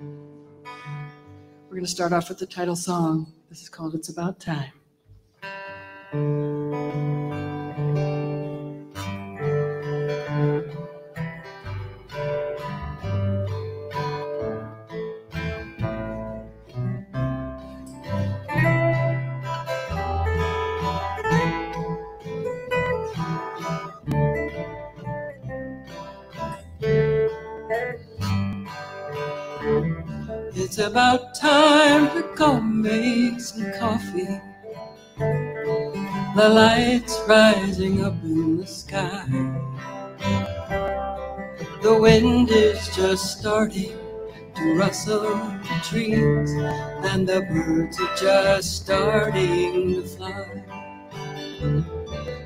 We're going to start off with the title song. This is called It's About Time. It's about time to go make some coffee. The lights rising up in the sky. The wind is just starting to rustle the trees, and the birds are just starting to fly.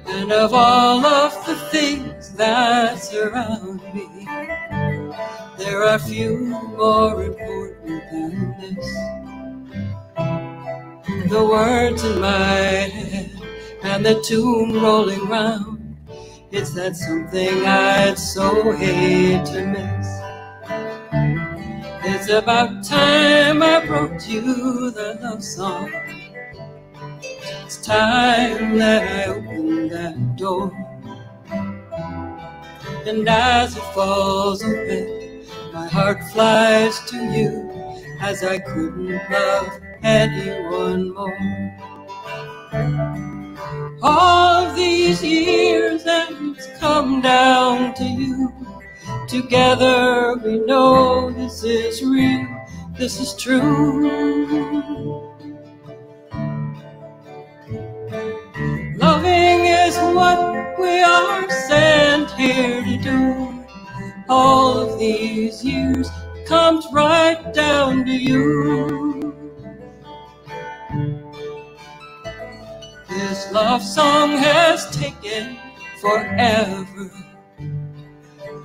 And of all of the things that surround me, there are few more important than this. The words in my head and the tune rolling round. It's that something I'd so hate to miss. It's about time I brought you the love song. It's time that I opened that door. And as it falls open, my heart flies to you as I couldn't love anyone more. All these years and it's come down to you. Together we know this is real, this is true. Loving is what we are sent here to do. All of these years comes right down to you. This love song has taken forever,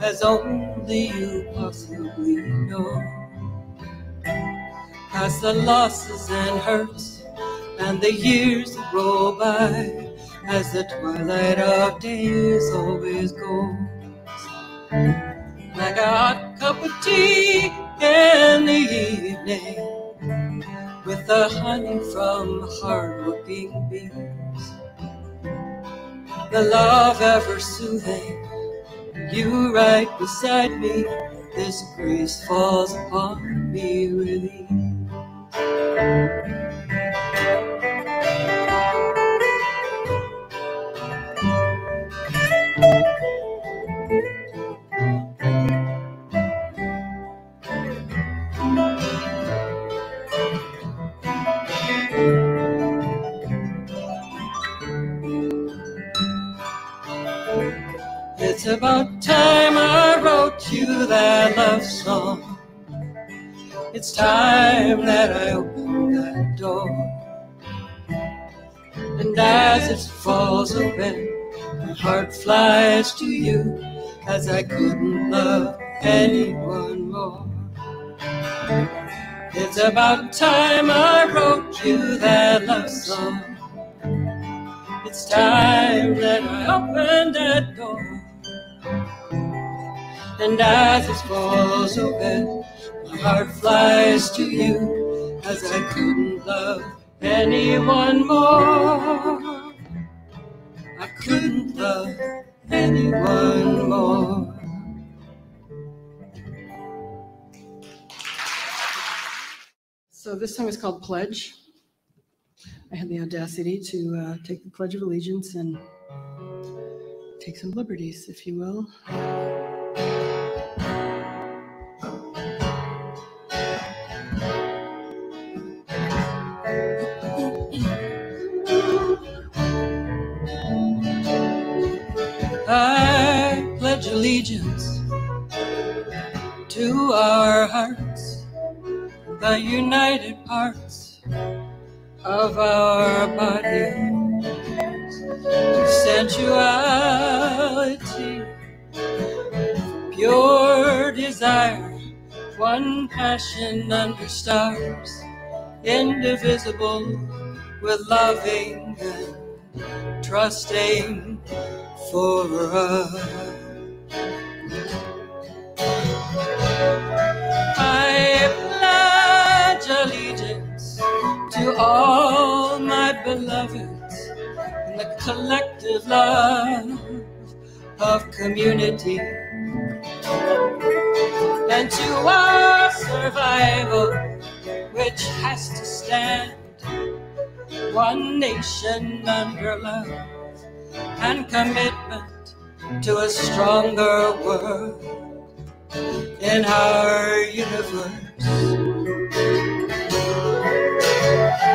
as only you possibly know. Past the losses and hurts and the years that roll by, as the twilight of days always goes. Like a hot cup of tea in the evening, with the honey from hard-working bees. The love ever soothing, you right beside me. This grace falls upon me with ease. About time I wrote you that love song. It's time that I opened that door. And as it falls open, my heart flies to you as I couldn't love anyone more. It's about time I wrote you that love song. It's time that I opened that door. And as it falls open, my heart flies to you as I couldn't love anyone more. I couldn't love anyone more. So this song is called Pledge. I had the audacity to uh, take the Pledge of Allegiance and take some liberties, if you will. Pledge allegiance to our hearts, the united parts of our bodies, sensuality, pure desire, one passion under stars, indivisible with loving and trusting for us. To all my beloveds in the collective love of community and to our survival, which has to stand one nation under love and commitment to a stronger world in our universe.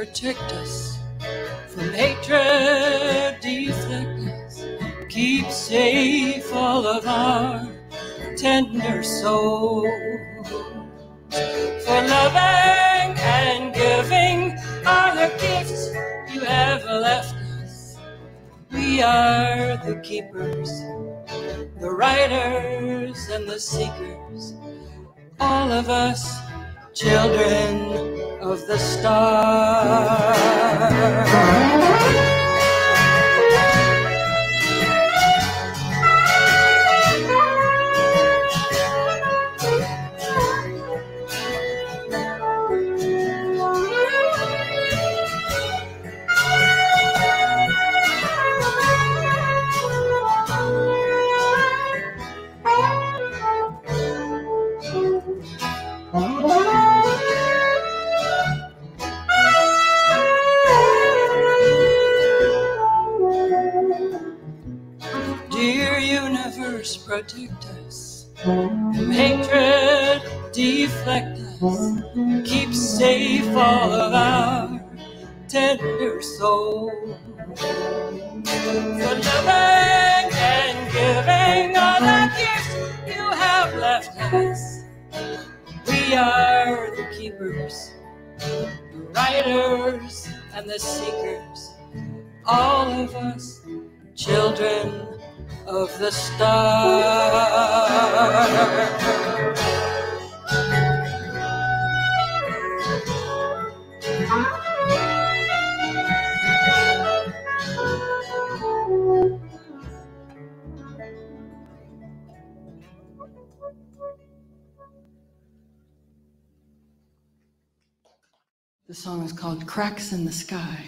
protect us from hatred, deflect us, keep safe all of our tender souls. For loving and giving are the gifts you have left us. We are the keepers, the writers, and the seekers. All of us children of the stars. Tender soul. For loving and giving all the gifts you have left us, we are the keepers, the writers, and the seekers. All of us children of the stars. The song is called Cracks in the Sky.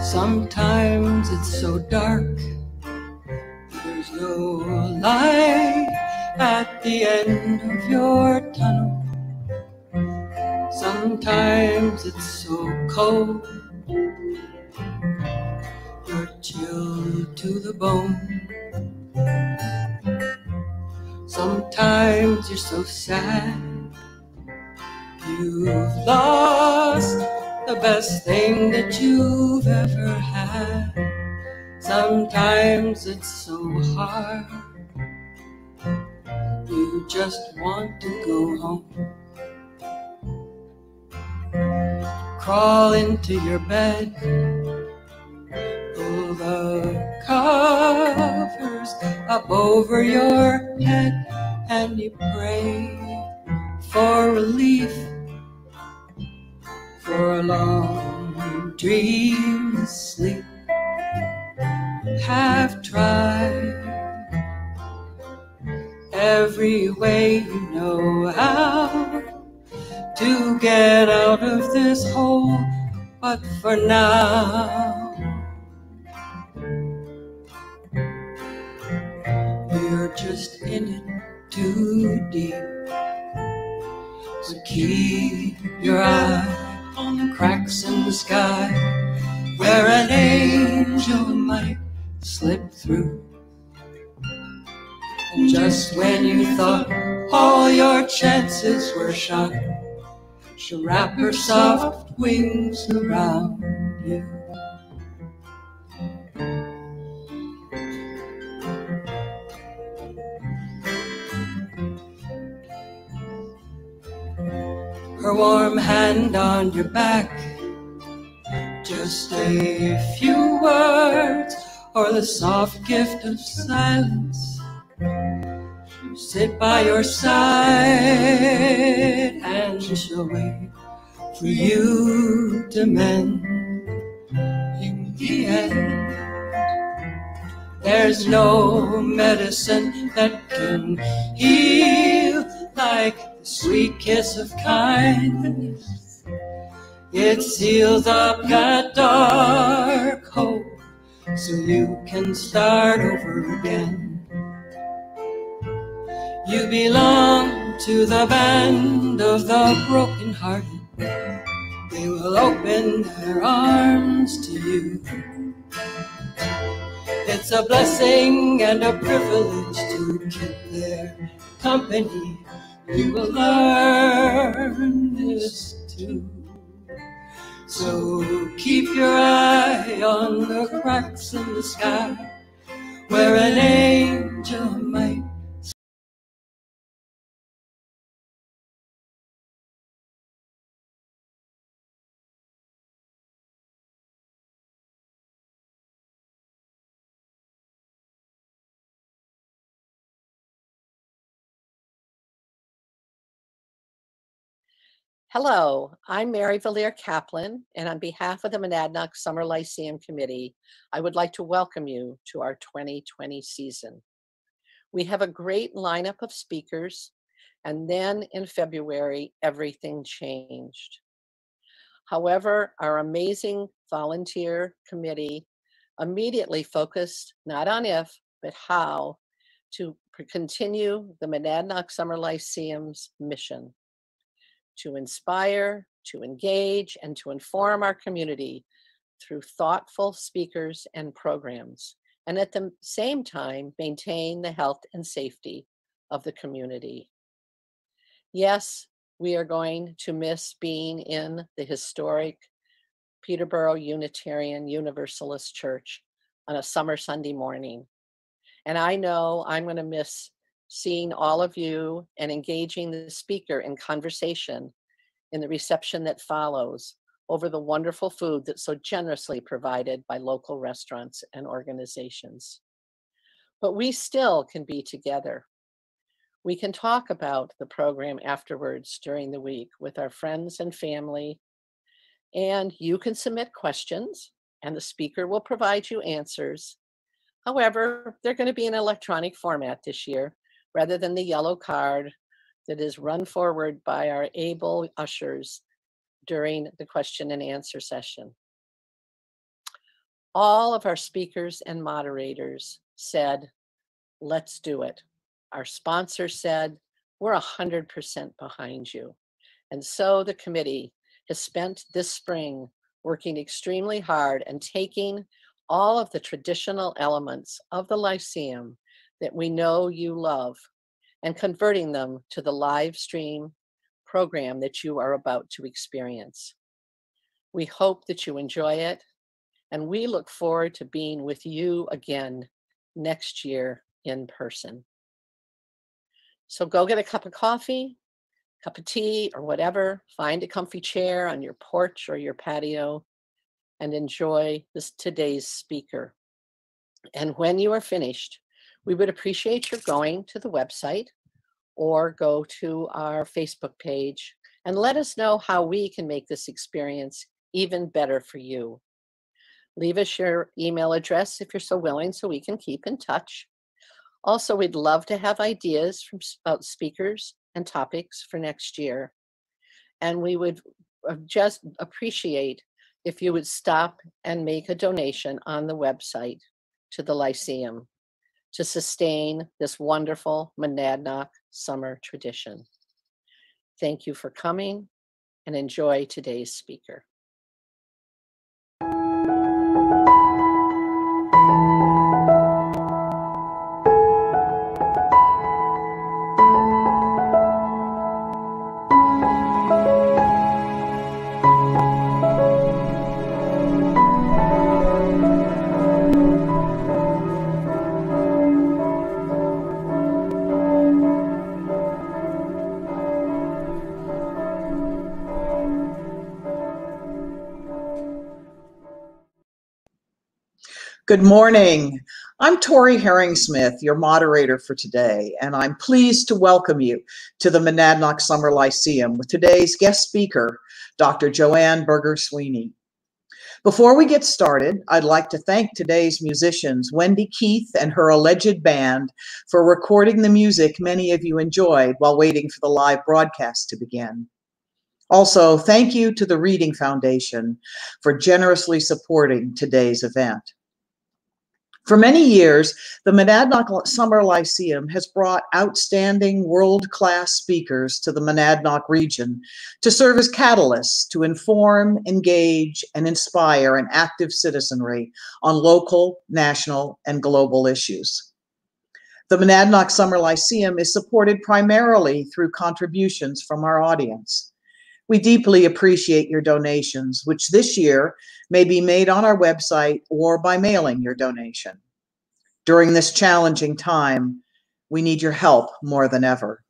Sometimes it's so dark, there's no light at the end of your tunnel. Sometimes it's so cold, chilled to the bone. Sometimes you're so sad, you've lost the best thing that you've ever had. Sometimes it's so hard, you just want to go home. Crawl into your bed, pull the covers up over your head, and you pray for relief for a long dream sleep. Have tried every way you know how to get out of this hole but for now, you're just in it too deep. So keep your eye on the cracks in the sky where an angel might slip through. And just when you thought all your chances were shot, she'll wrap her soft wings around you. Her warm hand on your back, just a few words, or the soft gift of silence sit by your side and she'll wait for you to mend in the end. There's no medicine that can heal like sweet kiss of kindness. It seals up that dark hole so you can start over again. You belong to the band of the broken-hearted. They will open their arms to you. It's a blessing and a privilege to keep their company. You will learn this too. So keep your eye on the cracks in the sky where an angel might Hello, I'm Mary Valier Kaplan, and on behalf of the Monadnock Summer Lyceum Committee, I would like to welcome you to our 2020 season. We have a great lineup of speakers, and then in February, everything changed. However, our amazing volunteer committee immediately focused not on if, but how to continue the Monadnock Summer Lyceum's mission to inspire, to engage, and to inform our community through thoughtful speakers and programs, and at the same time, maintain the health and safety of the community. Yes, we are going to miss being in the historic Peterborough Unitarian Universalist Church on a summer Sunday morning. And I know I'm going to miss seeing all of you and engaging the speaker in conversation in the reception that follows over the wonderful food that's so generously provided by local restaurants and organizations. But we still can be together. We can talk about the program afterwards during the week with our friends and family. And you can submit questions, and the speaker will provide you answers. However, they're going to be in electronic format this year, rather than the yellow card that is run forward by our able ushers during the question and answer session. All of our speakers and moderators said, let's do it. Our sponsor said, we're 100% behind you. And so the committee has spent this spring working extremely hard and taking all of the traditional elements of the Lyceum that we know you love and converting them to the live stream program that you are about to experience. We hope that you enjoy it, and we look forward to being with you again next year in person. So go get a cup of coffee, cup of tea, or whatever. Find a comfy chair on your porch or your patio and enjoy this today's speaker. And when you are finished, we would appreciate your going to the website or go to our Facebook page and let us know how we can make this experience even better for you. Leave us your email address if you're so willing so we can keep in touch. Also, we'd love to have ideas from about speakers and topics for next year. And we would uh, just appreciate if you would stop and make a donation on the website to the Lyceum to sustain this wonderful Monadnock summer tradition. Thank you for coming and enjoy today's speaker. Good morning. I'm Tori Herring-Smith, your moderator for today, and I'm pleased to welcome you to the Monadnock Summer Lyceum with today's guest speaker, Dr. Joanne Berger Sweeney. Before we get started, I'd like to thank today's musicians, Wendy Keith and her alleged band, for recording the music many of you enjoyed while waiting for the live broadcast to begin. Also, thank you to the Reading Foundation for generously supporting today's event. For many years, the Monadnock Summer Lyceum has brought outstanding world-class speakers to the Monadnock region to serve as catalysts to inform, engage, and inspire an active citizenry on local, national, and global issues. The Monadnock Summer Lyceum is supported primarily through contributions from our audience. We deeply appreciate your donations, which this year may be made on our website or by mailing your donation. During this challenging time, we need your help more than ever.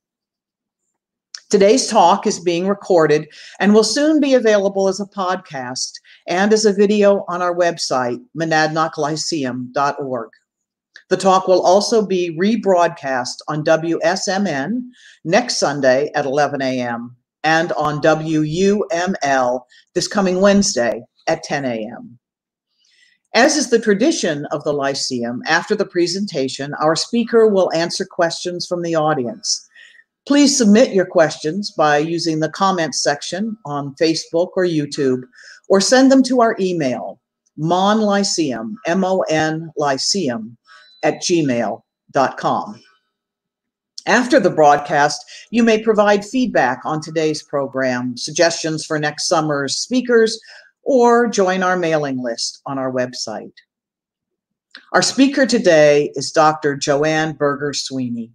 Today's talk is being recorded and will soon be available as a podcast and as a video on our website, monadnocklyceum.org. The talk will also be rebroadcast on WSMN next Sunday at 11 a.m and on WUML this coming Wednesday at 10 a.m. As is the tradition of the Lyceum, after the presentation, our speaker will answer questions from the audience. Please submit your questions by using the comments section on Facebook or YouTube, or send them to our email, monlyceum, M-O-N lyceum, at gmail.com. After the broadcast, you may provide feedback on today's program, suggestions for next summer's speakers, or join our mailing list on our website. Our speaker today is Dr. Joanne Berger Sweeney.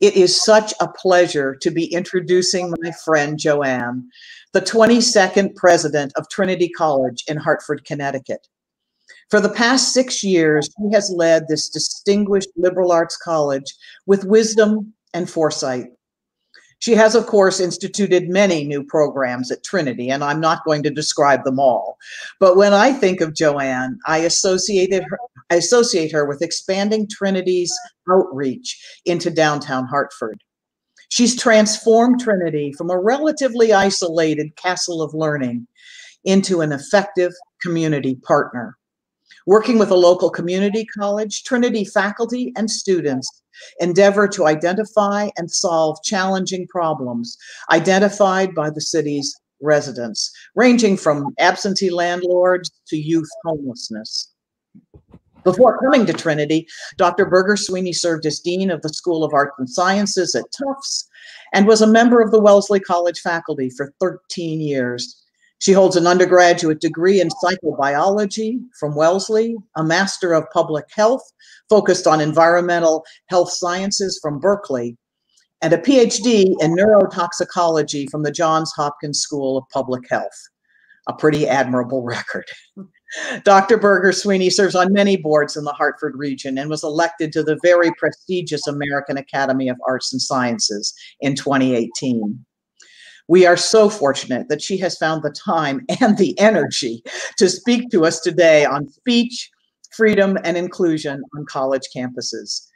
It is such a pleasure to be introducing my friend Joanne, the 22nd president of Trinity College in Hartford, Connecticut. For the past six years, he has led this distinguished liberal arts college with wisdom and foresight. She has, of course, instituted many new programs at Trinity, and I'm not going to describe them all. But when I think of Joanne, I associated her, I associate her with expanding Trinity's outreach into downtown Hartford. She's transformed Trinity from a relatively isolated castle of learning into an effective community partner. Working with a local community college, Trinity faculty and students endeavor to identify and solve challenging problems identified by the city's residents, ranging from absentee landlords to youth homelessness. Before coming to Trinity, Dr. Berger Sweeney served as Dean of the School of Arts and Sciences at Tufts and was a member of the Wellesley College faculty for 13 years. She holds an undergraduate degree in psychobiology from Wellesley, a Master of Public Health focused on environmental health sciences from Berkeley, and a PhD in neurotoxicology from the Johns Hopkins School of Public Health. A pretty admirable record. Dr. Berger Sweeney serves on many boards in the Hartford region and was elected to the very prestigious American Academy of Arts and Sciences in 2018. We are so fortunate that she has found the time and the energy to speak to us today on speech, freedom, and inclusion on college campuses.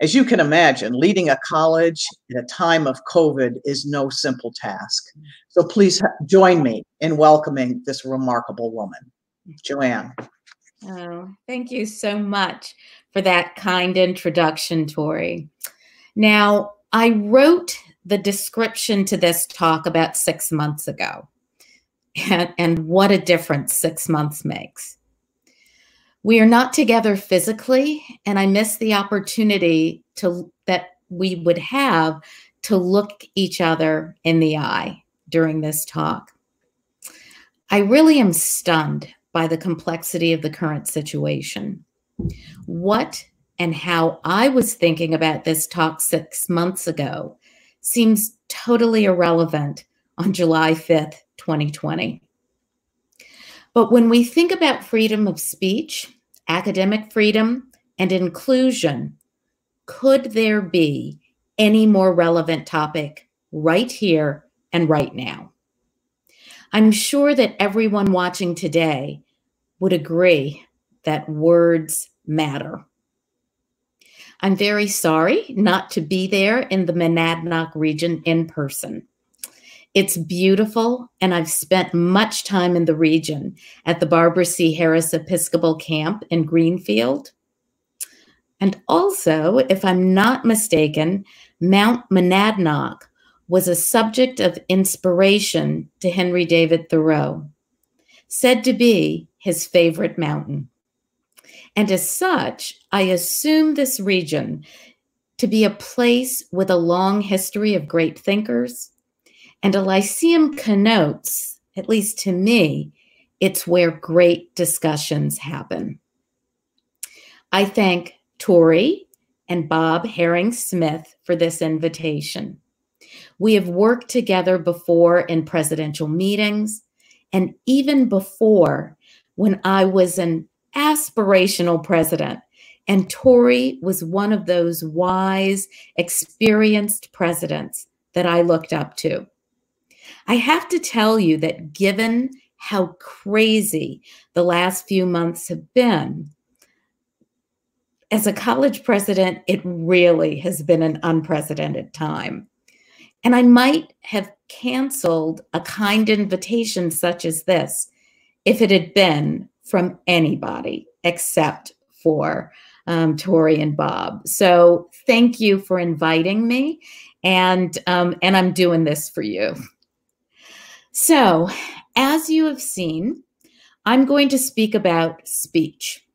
As you can imagine, leading a college in a time of COVID is no simple task. So please join me in welcoming this remarkable woman, Joanne. Oh, thank you so much for that kind introduction, Tori. Now, I wrote the description to this talk about six months ago. and, and what a difference six months makes. We are not together physically, and I miss the opportunity to that we would have to look each other in the eye during this talk. I really am stunned by the complexity of the current situation. What and how I was thinking about this talk six months ago seems totally irrelevant on July 5th, 2020. But when we think about freedom of speech, academic freedom, and inclusion, could there be any more relevant topic right here and right now? I'm sure that everyone watching today would agree that words matter. I'm very sorry not to be there in the Monadnock region in person. It's beautiful, and I've spent much time in the region at the Barbara C. Harris Episcopal Camp in Greenfield. And also, if I'm not mistaken, Mount Monadnock was a subject of inspiration to Henry David Thoreau, said to be his favorite mountain. And as such, I assume this region to be a place with a long history of great thinkers. And a lyceum connotes, at least to me, it's where great discussions happen. I thank Tori and Bob Herring Smith for this invitation. We have worked together before in presidential meetings and even before when I was an aspirational president. And Tori was one of those wise, experienced presidents that I looked up to. I have to tell you that given how crazy the last few months have been, as a college president, it really has been an unprecedented time. And I might have canceled a kind invitation such as this if it had been from anybody except for um, Tori and Bob. So thank you for inviting me, and um, and I'm doing this for you. So, as you have seen, I'm going to speak about speech.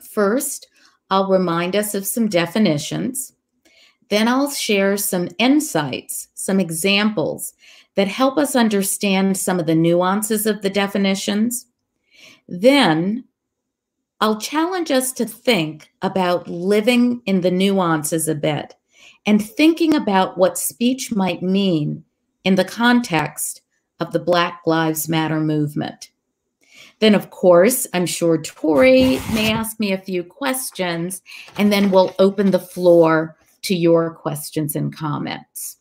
First, I'll remind us of some definitions. Then I'll share some insights, some examples that help us understand some of the nuances of the definitions. Then I'll challenge us to think about living in the nuances a bit and thinking about what speech might mean in the context of the Black Lives Matter movement. Then, of course, I'm sure Tori may ask me a few questions, and then we'll open the floor to your questions and comments.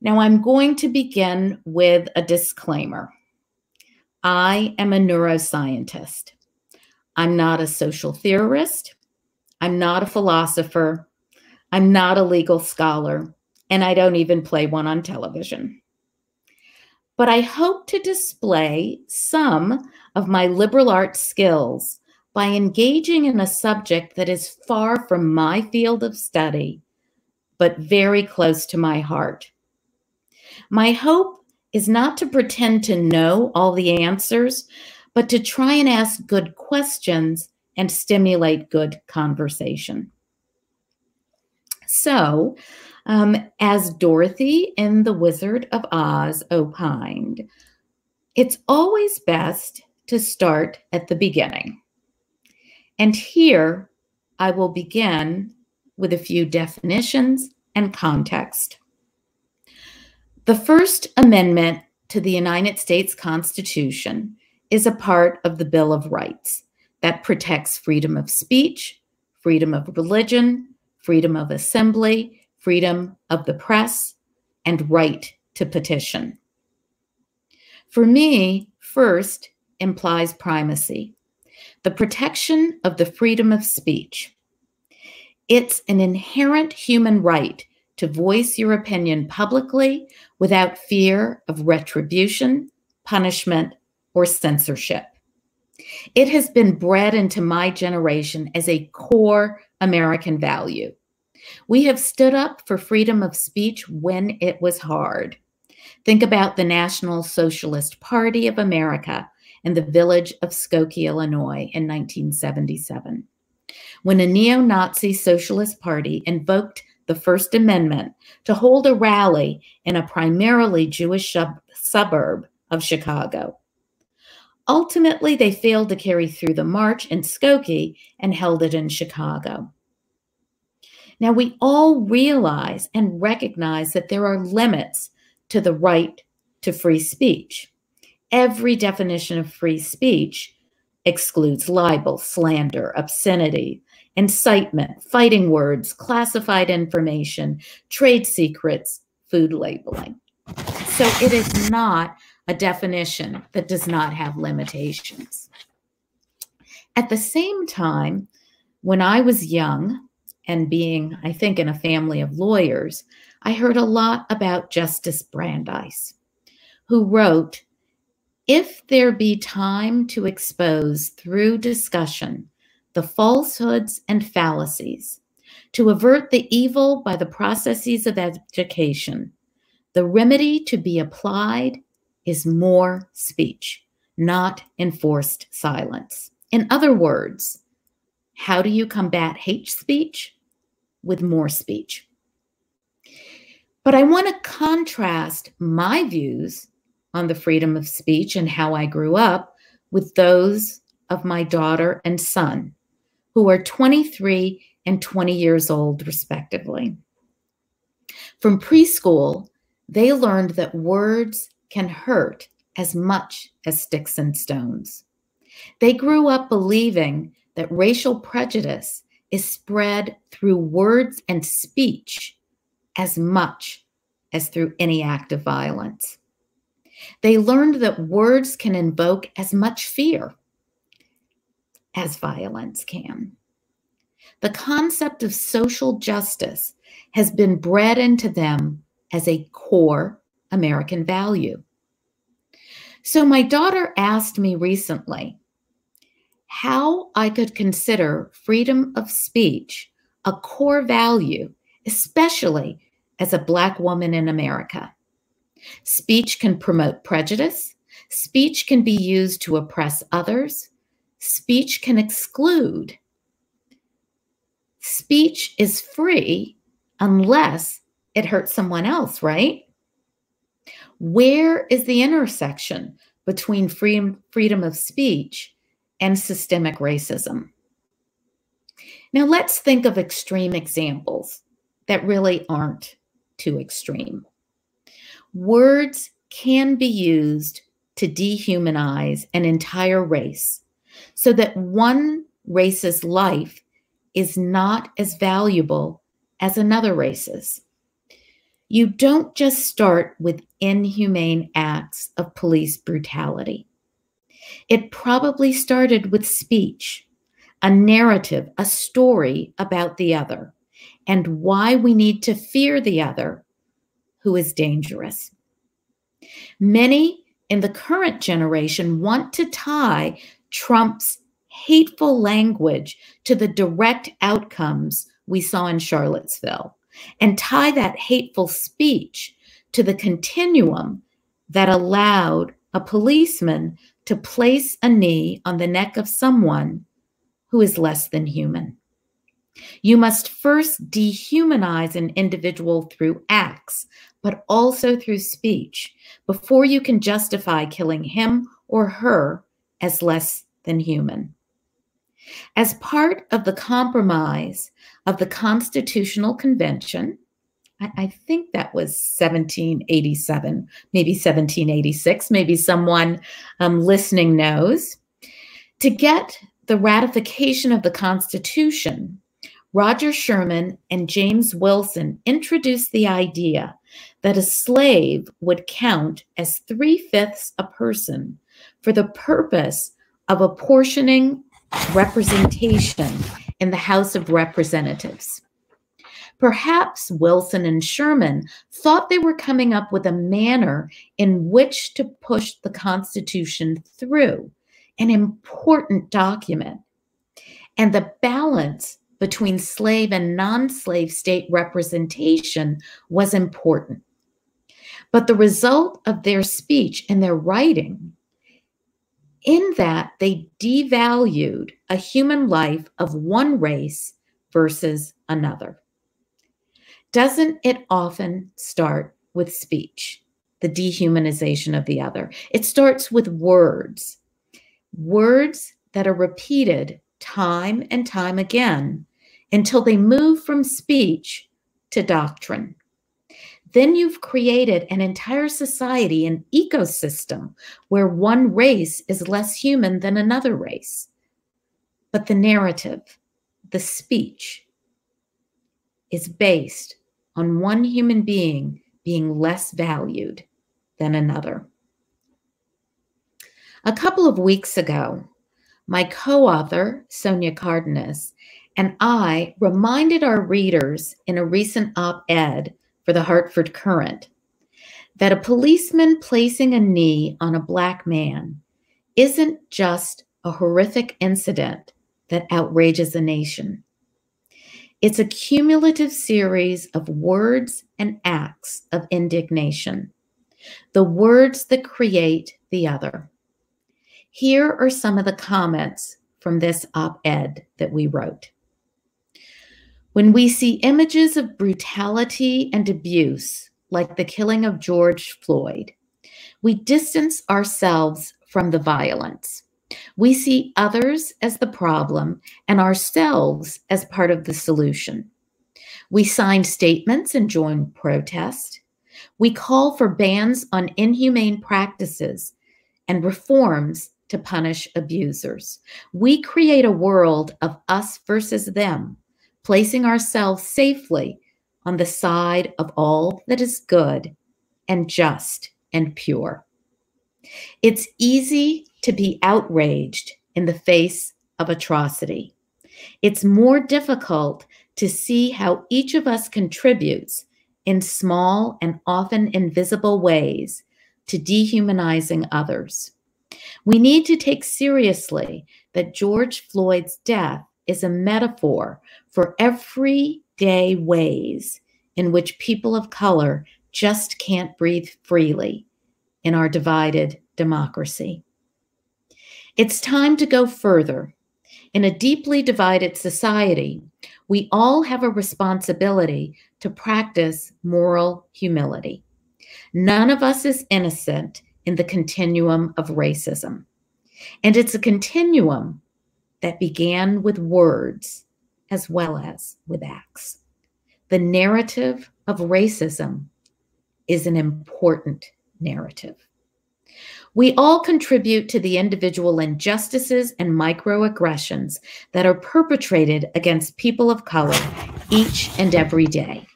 Now, I'm going to begin with a disclaimer. I am a neuroscientist. I'm not a social theorist. I'm not a philosopher. I'm not a legal scholar. And I don't even play one on television. But I hope to display some of my liberal arts skills by engaging in a subject that is far from my field of study, but very close to my heart. My hope is not to pretend to know all the answers, but to try and ask good questions and stimulate good conversation. So, um, as Dorothy in The Wizard of Oz opined, it's always best to start at the beginning. And here I will begin with a few definitions and context. The First Amendment to the United States Constitution is a part of the Bill of Rights that protects freedom of speech, freedom of religion, freedom of assembly, freedom of the press, and right to petition. For me, first implies primacy the protection of the freedom of speech. It's an inherent human right to voice your opinion publicly without fear of retribution, punishment, or censorship. It has been bred into my generation as a core American value. We have stood up for freedom of speech when it was hard. Think about the National Socialist Party of America in the village of Skokie, Illinois in 1977. When a neo Nazi socialist party invoked the First Amendment to hold a rally in a primarily Jewish sub- suburb of Chicago. Ultimately, they failed to carry through the march in Skokie and held it in Chicago. Now, we all realize and recognize that there are limits to the right to free speech. Every definition of free speech excludes libel, slander, obscenity, incitement, fighting words, classified information, trade secrets, food labeling. So it is not a definition that does not have limitations. At the same time, when I was young and being, I think, in a family of lawyers, I heard a lot about Justice Brandeis, who wrote If there be time to expose through discussion the falsehoods and fallacies, to avert the evil by the processes of education, the remedy to be applied is more speech, not enforced silence. In other words, how do you combat hate speech? With more speech. But I want to contrast my views on the freedom of speech and how I grew up with those of my daughter and son, who are 23 and 20 years old, respectively. From preschool, they learned that words can hurt as much as sticks and stones. They grew up believing that racial prejudice is spread through words and speech as much as through any act of violence. They learned that words can invoke as much fear as violence can. The concept of social justice has been bred into them as a core American value. So, my daughter asked me recently how I could consider freedom of speech a core value, especially as a Black woman in America. Speech can promote prejudice, speech can be used to oppress others, speech can exclude. Speech is free unless it hurts someone else, right? Where is the intersection between freedom, freedom of speech and systemic racism? Now, let's think of extreme examples that really aren't too extreme. Words can be used to dehumanize an entire race so that one race's life is not as valuable as another race's. You don't just start with inhumane acts of police brutality. It probably started with speech, a narrative, a story about the other, and why we need to fear the other who is dangerous. Many in the current generation want to tie Trump's hateful language to the direct outcomes we saw in Charlottesville and tie that hateful speech to the continuum that allowed a policeman to place a knee on the neck of someone who is less than human. You must first dehumanize an individual through acts, but also through speech, before you can justify killing him or her as less than human. As part of the compromise of the Constitutional Convention, I, I think that was 1787, maybe 1786, maybe someone um, listening knows, to get the ratification of the Constitution, Roger Sherman and James Wilson introduced the idea that a slave would count as three fifths a person for the purpose of apportioning representation in the House of Representatives. Perhaps Wilson and Sherman thought they were coming up with a manner in which to push the Constitution through, an important document. And the balance between slave and non slave state representation was important. but the result of their speech and their writing, in that they devalued a human life of one race versus another. Doesn't it often start with speech, the dehumanization of the other? It starts with words, words that are repeated time and time again until they move from speech to doctrine. Then you've created an entire society, an ecosystem where one race is less human than another race. But the narrative, the speech, is based on one human being being less valued than another. A couple of weeks ago, my co author, Sonia Cardenas, and I reminded our readers in a recent op ed for the Hartford Courant that a policeman placing a knee on a black man isn't just a horrific incident that outrages a nation. It's a cumulative series of words and acts of indignation, the words that create the other. Here are some of the comments from this op ed that we wrote. When we see images of brutality and abuse, like the killing of George Floyd, we distance ourselves from the violence. We see others as the problem and ourselves as part of the solution. We sign statements and join protest. We call for bans on inhumane practices and reforms to punish abusers. We create a world of us versus them placing ourselves safely on the side of all that is good and just and pure. It's easy to be outraged in the face of atrocity. It's more difficult to see how each of us contributes in small and often invisible ways to dehumanizing others. We need to take seriously that George Floyd's death is a metaphor for everyday ways in which people of color just can't breathe freely in our divided democracy. It's time to go further. In a deeply divided society, we all have a responsibility to practice moral humility. None of us is innocent in the continuum of racism. And it's a continuum that began with words as well as with acts. The narrative of racism is an important narrative. We all contribute to the individual injustices and microaggressions that are perpetrated against people of color each and every day.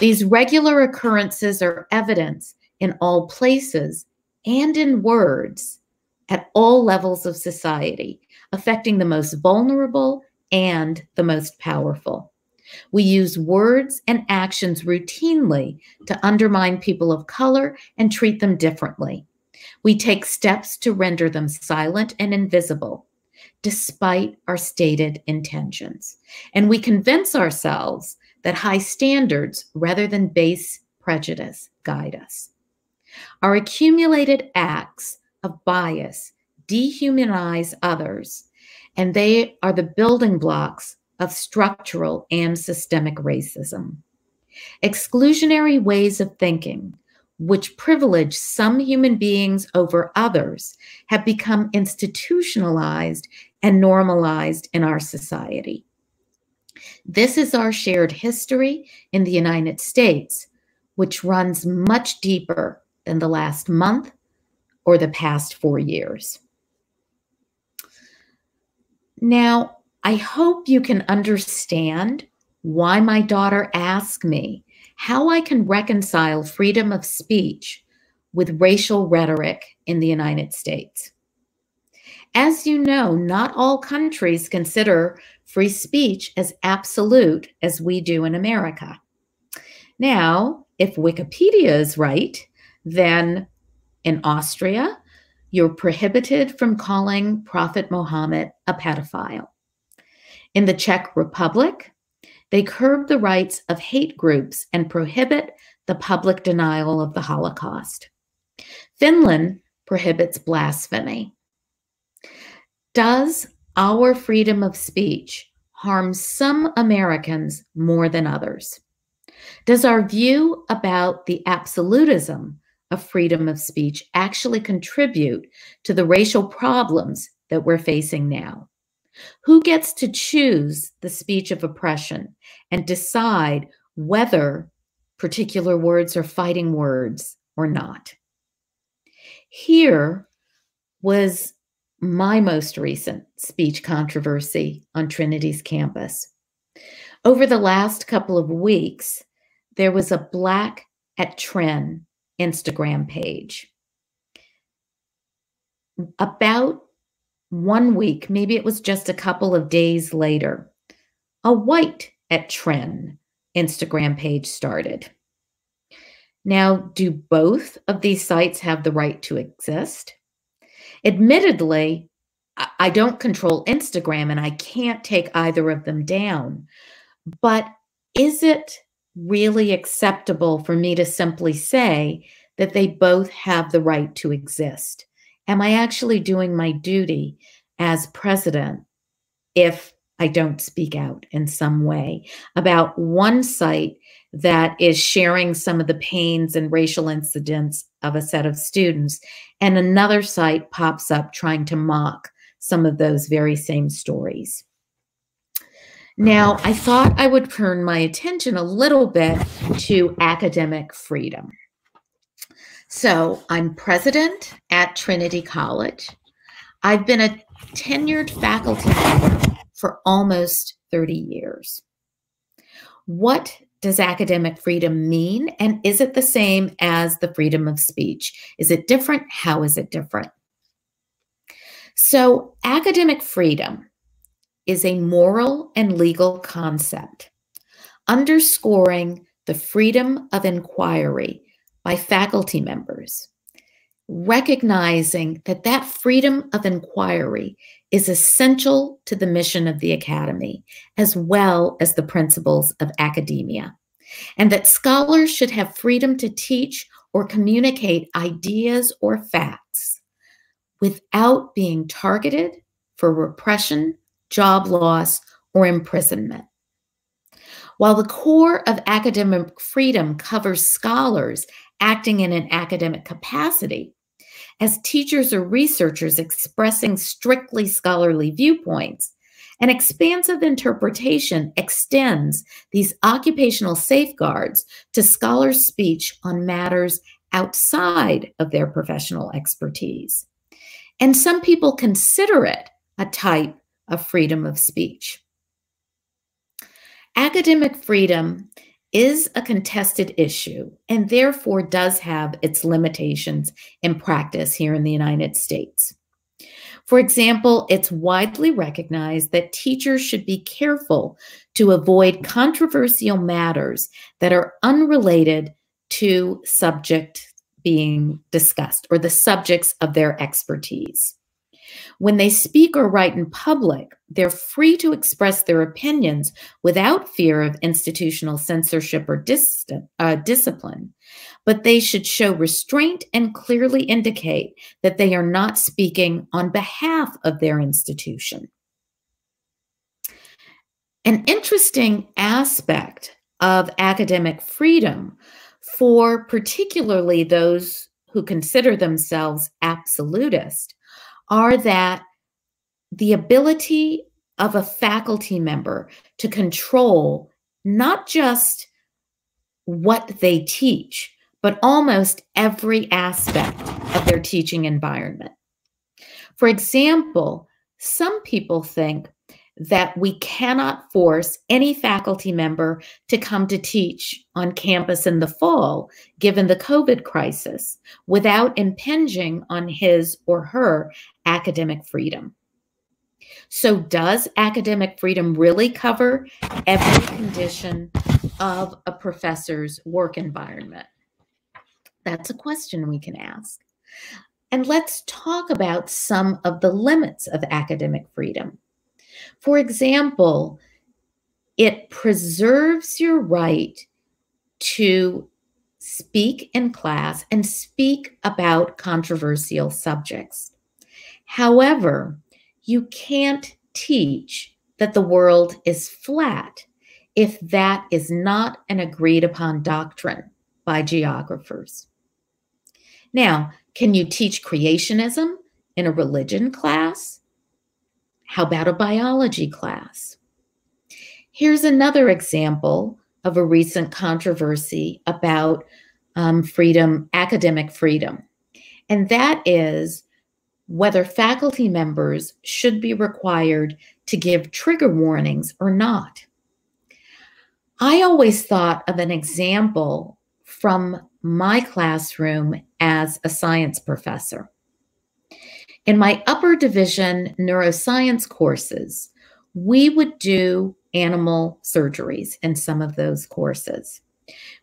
These regular occurrences are evidence in all places and in words at all levels of society, affecting the most vulnerable and the most powerful. We use words and actions routinely to undermine people of color and treat them differently. We take steps to render them silent and invisible, despite our stated intentions. And we convince ourselves that high standards rather than base prejudice guide us. Our accumulated acts of bias dehumanize others, and they are the building blocks of structural and systemic racism. Exclusionary ways of thinking, which privilege some human beings over others, have become institutionalized and normalized in our society. This is our shared history in the United States, which runs much deeper than the last month or the past four years. Now, I hope you can understand why my daughter asked me how I can reconcile freedom of speech with racial rhetoric in the United States. As you know, not all countries consider free speech as absolute as we do in America. Now, if Wikipedia is right, then in Austria, you're prohibited from calling Prophet Muhammad a pedophile. In the Czech Republic, they curb the rights of hate groups and prohibit the public denial of the Holocaust. Finland prohibits blasphemy. Does our freedom of speech harm some Americans more than others? Does our view about the absolutism of freedom of speech actually contribute to the racial problems that we're facing now? Who gets to choose the speech of oppression and decide whether particular words are fighting words or not? Here was my most recent speech controversy on Trinity's campus. Over the last couple of weeks, there was a Black at Trin Instagram page. About one week, maybe it was just a couple of days later, a white at Trin Instagram page started. Now, do both of these sites have the right to exist? Admittedly, I don't control Instagram and I can't take either of them down. But is it really acceptable for me to simply say that they both have the right to exist? Am I actually doing my duty as president if I don't speak out in some way about one site that is sharing some of the pains and racial incidents of a set of students, and another site pops up trying to mock some of those very same stories. Now, I thought I would turn my attention a little bit to academic freedom. So, I'm president at Trinity College. I've been a tenured faculty member for almost 30 years. What does academic freedom mean? And is it the same as the freedom of speech? Is it different? How is it different? So, academic freedom is a moral and legal concept, underscoring the freedom of inquiry by faculty members, recognizing that that freedom of inquiry is essential to the mission of the academy, as well as the principles of academia, and that scholars should have freedom to teach or communicate ideas or facts without being targeted for repression job loss, or imprisonment. While the core of academic freedom covers scholars acting in an academic capacity, as teachers or researchers expressing strictly scholarly viewpoints, an expansive interpretation extends these occupational safeguards to scholars' speech on matters outside of their professional expertise. And some people consider it a type of freedom of speech. Academic freedom is a contested issue and therefore does have its limitations in practice here in the United States. For example, it's widely recognized that teachers should be careful to avoid controversial matters that are unrelated to subject being discussed or the subjects of their expertise. When they speak or write in public, they're free to express their opinions without fear of institutional censorship or dis uh, discipline, but they should show restraint and clearly indicate that they are not speaking on behalf of their institution. An interesting aspect of academic freedom for particularly those who consider themselves absolutist are that the ability of a faculty member to control not just what they teach, but almost every aspect of their teaching environment. For example, some people think that we cannot force any faculty member to come to teach on campus in the fall, given the COVID crisis, without impinging on his or her academic freedom. So, does academic freedom really cover every condition of a professor's work environment? That's a question we can ask. And let's talk about some of the limits of academic freedom. For example, it preserves your right to speak in class, and speak about controversial subjects. However, you can't teach that the world is flat if that is not an agreed upon doctrine by geographers. Now, can you teach creationism in a religion class? How about a biology class? Here's another example of a recent controversy about um, freedom, academic freedom. And that is whether faculty members should be required to give trigger warnings or not. I always thought of an example from my classroom as a science professor. In my upper division neuroscience courses, we would do animal surgeries in some of those courses.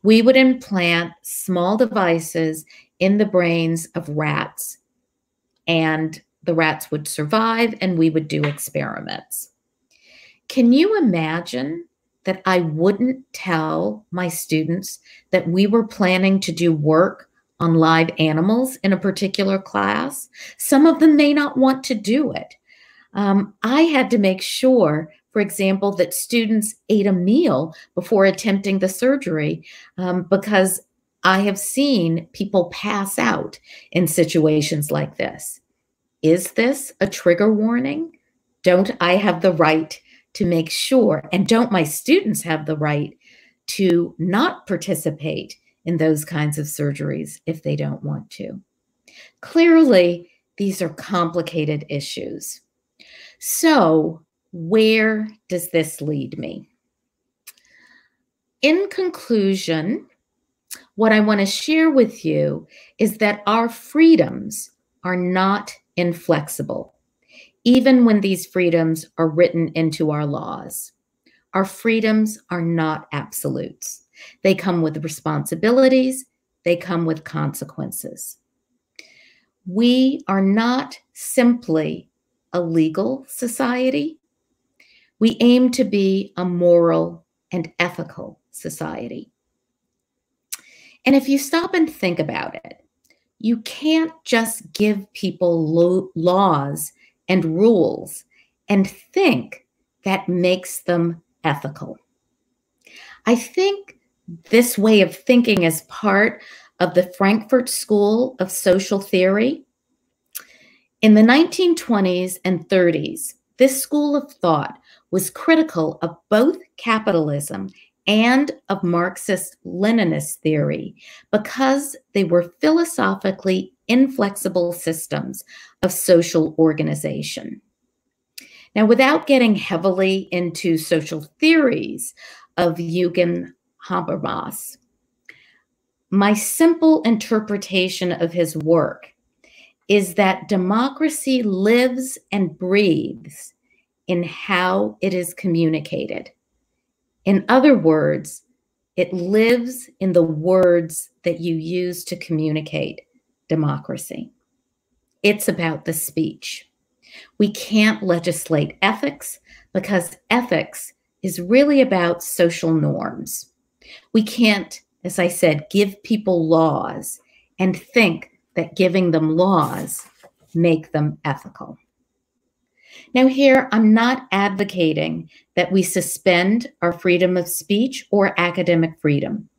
We would implant small devices in the brains of rats, and the rats would survive, and we would do experiments. Can you imagine that I wouldn't tell my students that we were planning to do work on live animals in a particular class? Some of them may not want to do it. Um, I had to make sure for example, that students ate a meal before attempting the surgery um, because I have seen people pass out in situations like this. Is this a trigger warning? Don't I have the right to make sure, and don't my students have the right to not participate in those kinds of surgeries if they don't want to? Clearly, these are complicated issues. So, where does this lead me? In conclusion, what I want to share with you is that our freedoms are not inflexible, even when these freedoms are written into our laws. Our freedoms are not absolutes. They come with responsibilities, they come with consequences. We are not simply a legal society, we aim to be a moral and ethical society. And if you stop and think about it, you can't just give people laws and rules and think that makes them ethical. I think this way of thinking is part of the Frankfurt School of Social Theory. In the 1920s and 30s, this school of thought was critical of both capitalism and of Marxist Leninist theory because they were philosophically inflexible systems of social organization. Now, without getting heavily into social theories of Jürgen Habermas, my simple interpretation of his work is that democracy lives and breathes in how it is communicated. In other words, it lives in the words that you use to communicate democracy. It's about the speech. We can't legislate ethics because ethics is really about social norms. We can't, as I said, give people laws and think that giving them laws make them ethical. Now, here, I'm not advocating that we suspend our freedom of speech or academic freedom,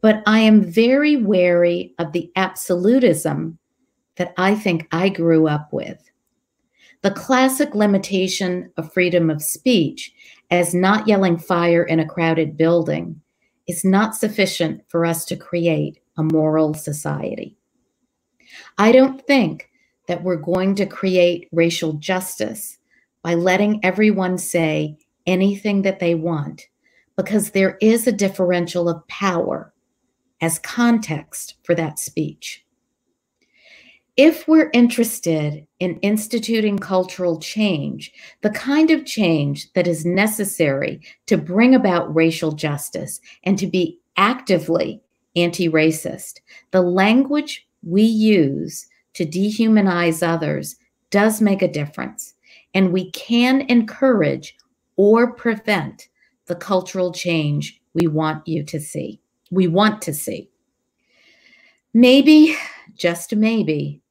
but I am very wary of the absolutism that I think I grew up with. The classic limitation of freedom of speech as not yelling fire in a crowded building is not sufficient for us to create a moral society. I don't think that we're going to create racial justice by letting everyone say anything that they want, because there is a differential of power as context for that speech. If we're interested in instituting cultural change, the kind of change that is necessary to bring about racial justice and to be actively anti racist, the language we use to dehumanize others does make a difference. And we can encourage or prevent the cultural change we want you to see. We want to see. Maybe, just maybe,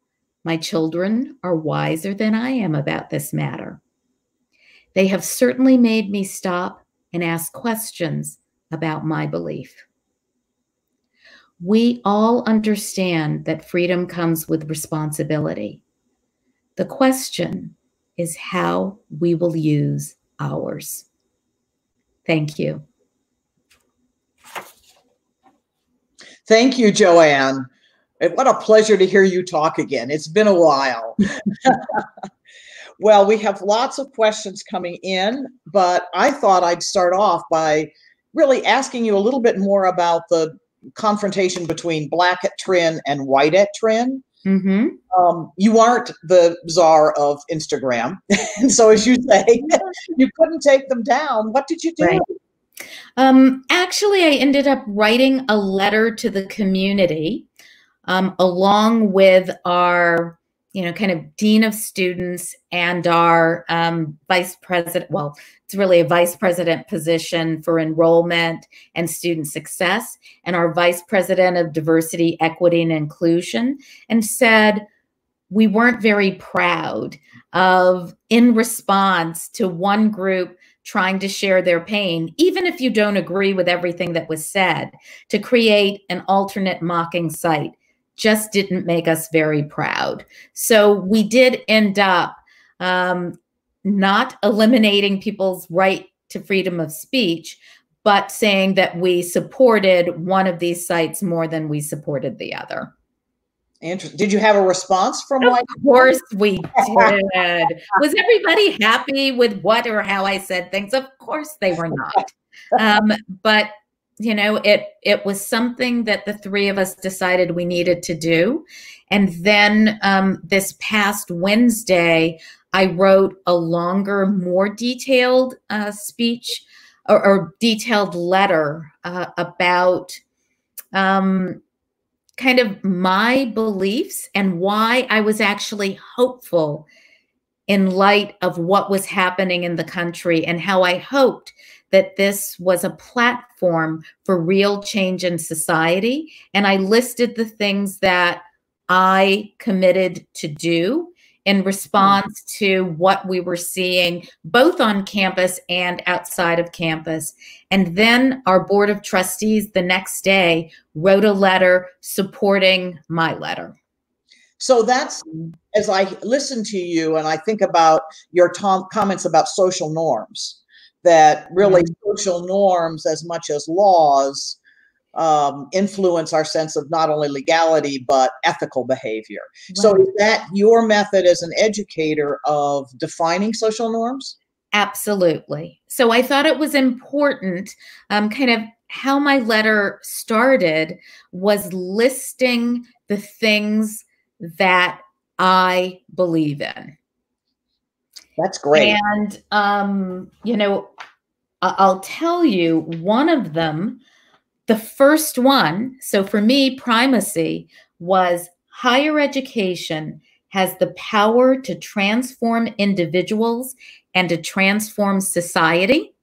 my children are wiser than I am about this matter. They have certainly made me stop and ask questions about my belief. We all understand that freedom comes with responsibility. The question is how we will use ours. Thank you. Thank you, Joanne. What a pleasure to hear you talk again. It's been a while. well, we have lots of questions coming in, but I thought I'd start off by really asking you a little bit more about the confrontation between black at Trin and white at Trin. Mm-hmm. Um, you aren't the czar of Instagram. and so, as you say, you couldn't take them down. What did you do? Right. Um, actually, I ended up writing a letter to the community um, along with our you know, kind of dean of students and our um, vice president. Well, it's really a vice president position for enrollment and student success, and our vice president of diversity, equity, and inclusion, and said we weren't very proud of, in response to one group trying to share their pain, even if you don't agree with everything that was said, to create an alternate mocking site just didn't make us very proud. So we did end up um, not eliminating people's right to freedom of speech, but saying that we supported one of these sites more than we supported the other. Interesting. Did you have a response from Of course we did. Was everybody happy with what or how I said things? Of course they were not. Um, but you know it it was something that the three of us decided we needed to do. And then um, this past wednesday i wrote a longer more detailed uh, speech or, or, detailed letter uh, about um, kind of my beliefs and why i was actually hopeful in light of what was happening in the country and how i hoped that this was a platform for real change in society. And I listed the things that I committed to do in response to what we were seeing both on campus and outside of campus. And then our board of trustees the next day wrote a letter supporting my letter. So that's mm-hmm. As I listen to you and I think about your tom- comments about social norms that really mm-hmm. social norms, as much as laws, um, influence our sense of not only legality but ethical behavior. Right. So, is that your method as an educator of defining social norms? Absolutely. So, I thought it was important, um, kind of how my letter started was listing the things that I believe in. That's great. And, um, you know, I'll tell you one of them, the first one. So for me, primacy was higher education has the power to transform individuals and to transform society.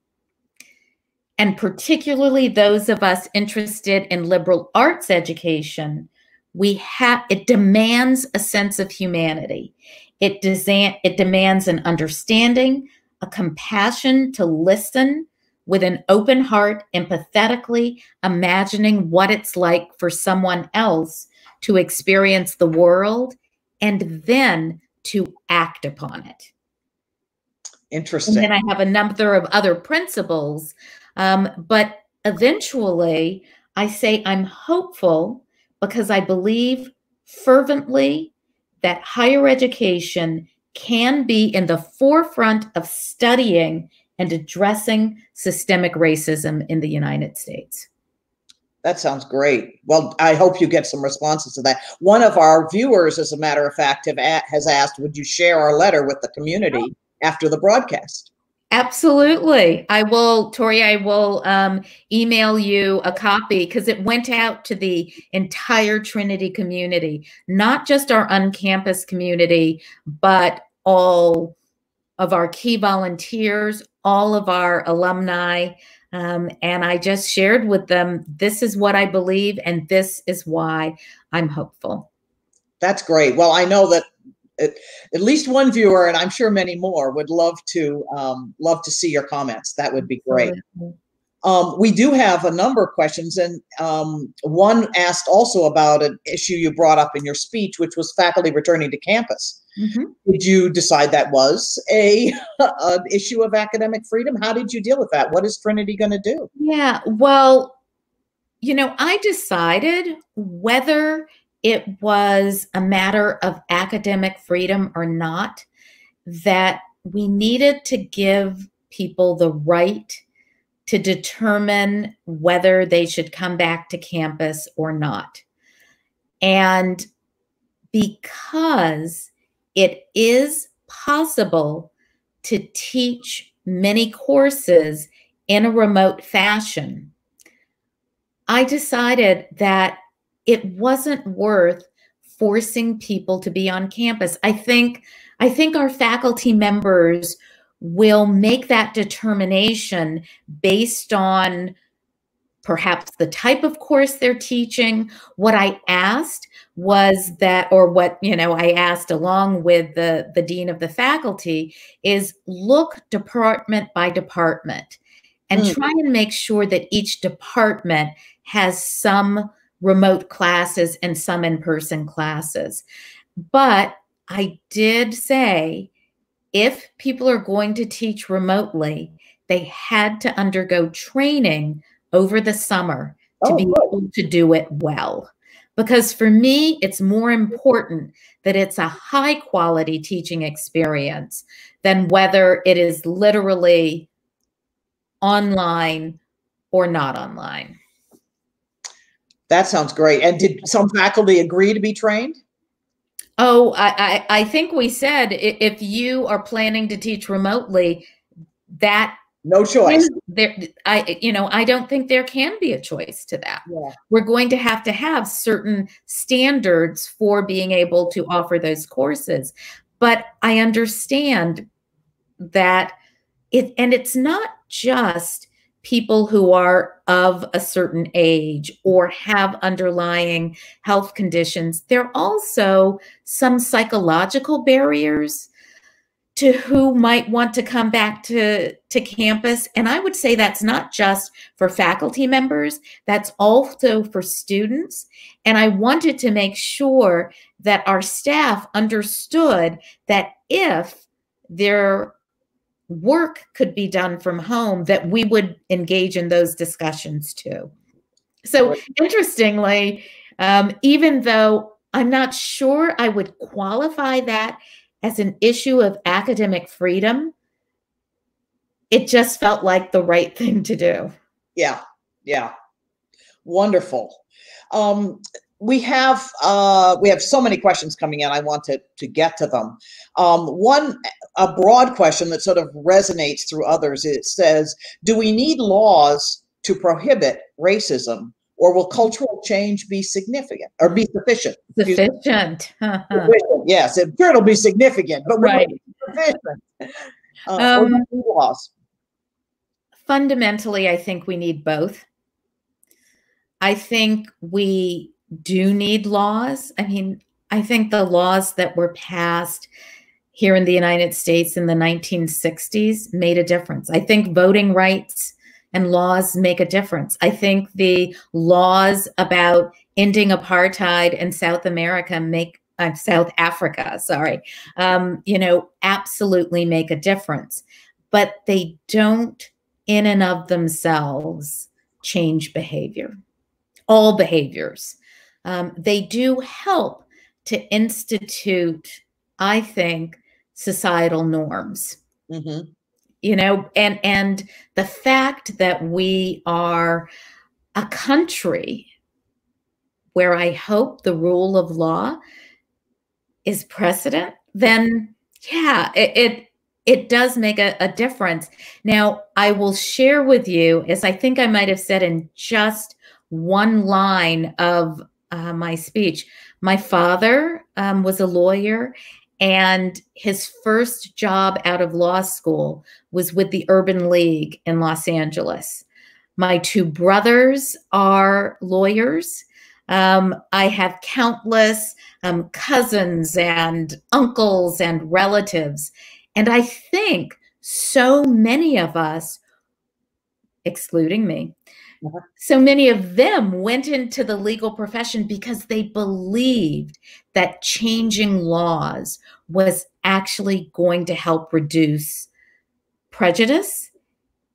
And particularly those of us interested in liberal arts education, we have it demands a sense of humanity. It, desa- it demands an understanding, a compassion to listen with an open heart, empathetically imagining what it's like for someone else to experience the world and then to act upon it. Interesting. And then I have a number of other principles. Um, but eventually, I say I'm hopeful because I believe fervently that higher education can be in the forefront of studying and addressing systemic racism in the United States. That sounds great. Well, I hope you get some responses to that. One of our viewers, as a matter of fact, have, has asked, would you share our letter with the community oh. after the broadcast? Absolutely. I will, Tori, I will um, email you a copy because it went out to the entire Trinity community, not just our on-campus community, but all of our key volunteers, all of our alumni. Um, and I just shared with them, this is what I believe, and this is why I'm hopeful. That's great. Well, I know that at, at least one viewer, and I'm sure many more, would love to um, love to see your comments. That would be great. Um, we do have a number of questions, and um, one asked also about an issue you brought up in your speech, which was faculty returning to campus. Mm-hmm. Did you decide that was a an issue of academic freedom? How did you deal with that? What is Trinity going to do? Yeah, well, you know, I decided whether it was a matter of academic freedom or not, that we needed to give people the right to determine whether they should come back to campus or not. And because it is possible to teach many courses in a remote fashion, I decided that it wasn't worth forcing people to be on campus. I think I think our faculty members will make that determination based on perhaps the type of course they're teaching. What I asked was that, or what, you know, I asked along with the, the dean of the faculty is look department by department and mm. try and make sure that each department has some remote classes and some in-person classes. But I did say if people are going to teach remotely, they had to undergo training over the summer to oh, be able to do it well. Because for me, it's more important that it's a high quality teaching experience than whether it is literally online or not online. That sounds great. And did some faculty agree to be trained? Oh, I, I, I think we said if you are planning to teach remotely, that no choice. There, I, you know, I don't think there can be a choice to that. Yeah. We're going to have to have certain standards for being able to offer those courses. But I understand that it, and it's not just people who are of a certain age or have underlying health conditions. There are also some psychological barriers to who might want to come back to, to campus. And I would say that's not just for faculty members, that's also for students. And I wanted to make sure that our staff understood that if there work could be done from home, that we would engage in those discussions too. So, interestingly, um, even though I'm not sure I would qualify that as an issue of academic freedom, it just felt like the right thing to do. Yeah, yeah. Wonderful. Um, we have uh, we have so many questions coming in. I want to to get to them. Um, one a broad question that sort of resonates through others. It says, "Do we need laws to prohibit racism, or will cultural change be significant or be sufficient?" Sufficient. sufficient. Yes, it sure it'll be significant, but right. sufficient. Uh, um, laws. Fundamentally, I think we need both. I think we do need laws. I mean, I think the laws that were passed here in the United States in the 1960s made a difference. I think voting rights and laws make a difference. I think the laws about ending apartheid in South America make uh, South Africa, sorry, um, you know, absolutely make a difference. But they don't, in and of themselves, change behavior, all behaviors um, they do help to institute, I think, societal norms. Mm-hmm. You know, and and the fact that we are a country where I hope the rule of law is precedent, then yeah, it, it it does make a, a, difference. Now, I will share with you, as I think I might have said in just one line of uh, my speech. My father um, was a lawyer, and his first job out of law school was with the Urban League in Los Angeles. My two brothers are lawyers. Um, I have countless um, cousins and uncles and relatives. And I think so many of us, excluding me. So many of them went into the legal profession because they believed that changing laws was actually going to help reduce prejudice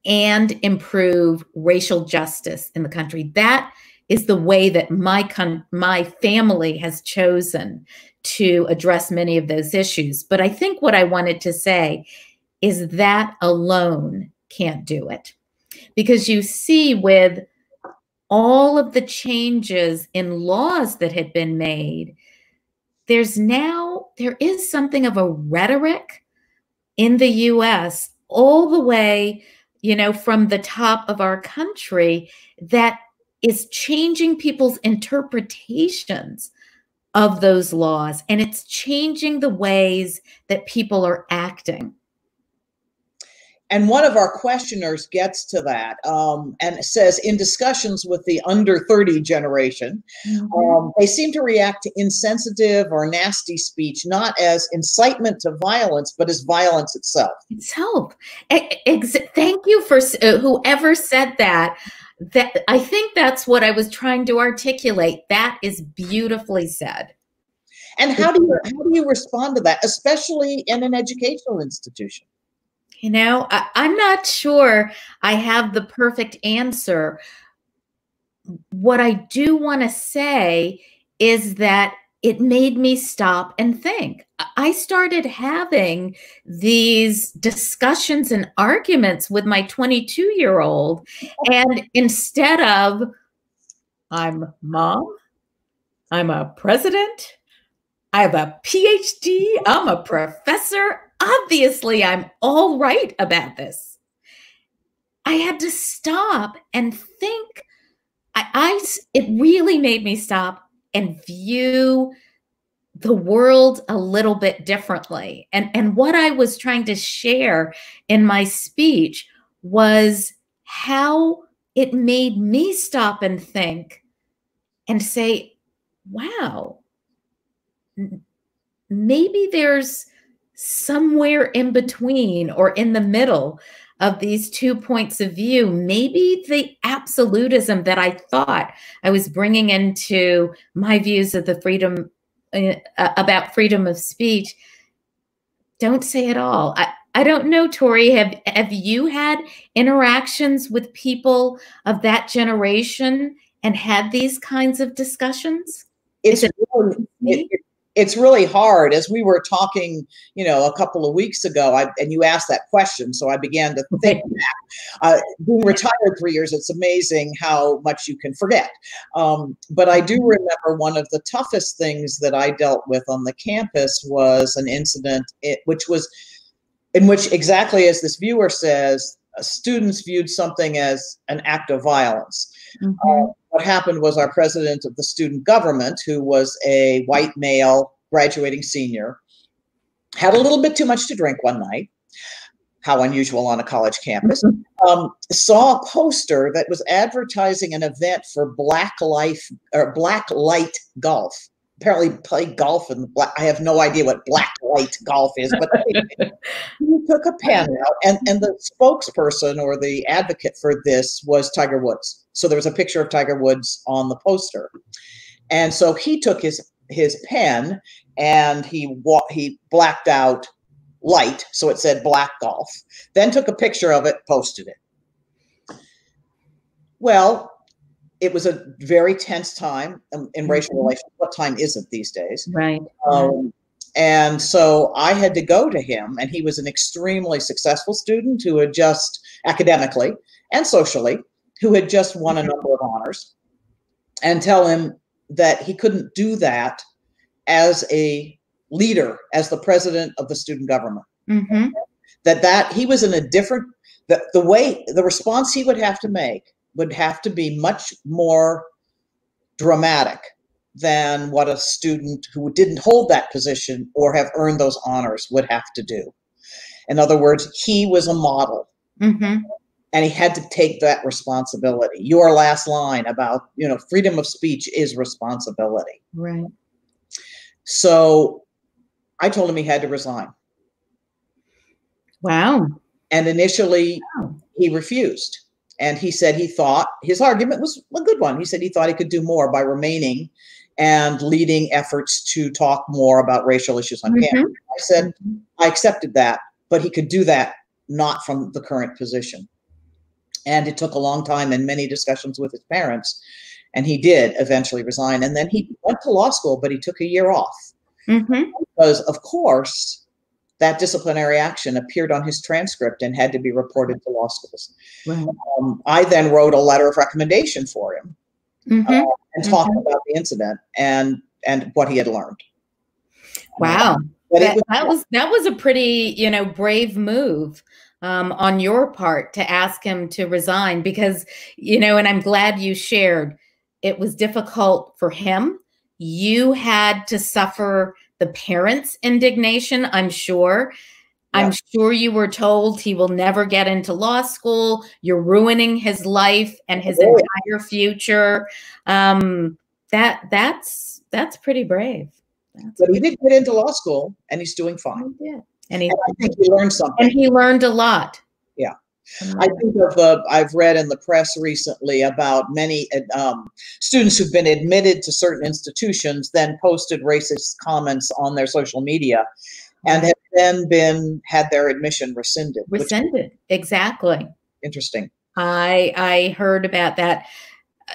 and improve racial justice in the country. That is the way that my my family has chosen to address many of those issues. But I think what I wanted to say is that alone can't do it. Because you see with all of the changes in laws that had been made, there's now there is something of a rhetoric in the US all the way, you know, from the top of our country that is changing people's interpretations of those laws and it's changing the ways that people are acting. And one of our questioners gets to that um, and says in discussions with the under 30 generation, mm-hmm. um, they seem to react to insensitive or nasty speech not as incitement to violence, but as violence itself. Itself. Ex- thank you for uh, whoever said that that i think that's what i was trying to articulate that is beautifully said and how do you how do you respond to that especially in an educational institution you know I, i'm not sure i have the perfect answer what i do want to say is that it made me stop and think. I started having these discussions and arguments with my 22 year old. And instead of, I'm mom, I'm a president, I have a PhD, I'm a professor. Obviously, I'm all right about this. I had to stop and think. I, I it really made me stop and view the world a little bit differently. And, and what I was trying to share in my speech was how it made me stop and think and say, wow, maybe there's somewhere in between or in the middle of these two points of view, maybe the absolutism that I thought I was bringing into my views of the freedom uh, about freedom of speech don't say it all. I, I don't know, Tori. Have have you had interactions with people of that generation and had these kinds of discussions? It's it really, it, it's really hard as we were talking you know a couple of weeks ago I, and you asked that question so i began to think uh, being retired three years it's amazing how much you can forget um, but i do mm-hmm. remember one of the toughest things that i dealt with on the campus was an incident it, which was in which exactly as this viewer says uh, students viewed something as an act of violence Mm-hmm. Uh, what happened was our president of the student government, who was a white male graduating senior, had a little bit too much to drink one night. How unusual on a college campus. Um, saw a poster that was advertising an event for Black Life or Black Light Golf apparently play golf and black, I have no idea what black light golf is, but he took a pen out and, and the spokesperson or the advocate for this was Tiger Woods. So there was a picture of Tiger Woods on the poster. And so he took his his pen and he wa- he blacked out light, so it said black golf. Then took a picture of it, posted it. Well, it was a very tense time in, in racial mm-hmm. relations. What time isn't these days? Right. Um, and so I had to go to him, and he was an extremely successful student who had just academically and socially, who had just won a mm-hmm. number of honors, and tell him that he couldn't do that as a leader, as the president of the student government. Mm-hmm. That that he was in a different the, the way the response he would have to make would have to be much more dramatic than what a student who didn't hold that position or have earned those honors would have to do. In other words, he was a model. Mm-hmm. and he had to take that responsibility. Your last line about, you know, freedom of speech is responsibility. Right. So I told him he had to resign. Wow. And initially Wow. he refused. And he said he thought his argument was a good one. He said he thought he could do more by remaining and leading efforts to talk more about racial issues on Mhm. campus. I said I accepted that, but he could do that not from the current position. And it took a long time and many discussions with his parents. And he did eventually resign. And then he went to law school, but he took a year off Mhm. because, of course, that disciplinary action appeared on his transcript and had to be reported to law schools. Right. Um, I then wrote a letter of recommendation for him Mhm. and talked about the incident and and what he had learned. Wow. But it that, was, that was that was a pretty you know brave move um, on your part to ask him to resign because you know and i'm glad you shared it was difficult for him you had to suffer the parents indignation i'm sure i'm sure you were told he will never get into law school you're ruining his life and his Oh, entire future um, that that's that's pretty brave that's but he did get into law school and he's doing fine. did. And he And I think he learned something. and he learned a lot. Yeah. I think of the, I've read in the press recently about many um, students who've been admitted to certain institutions, then posted racist comments on their social media and have then been, had their admission rescinded. rescinded. Exactly. interesting. I I heard about that.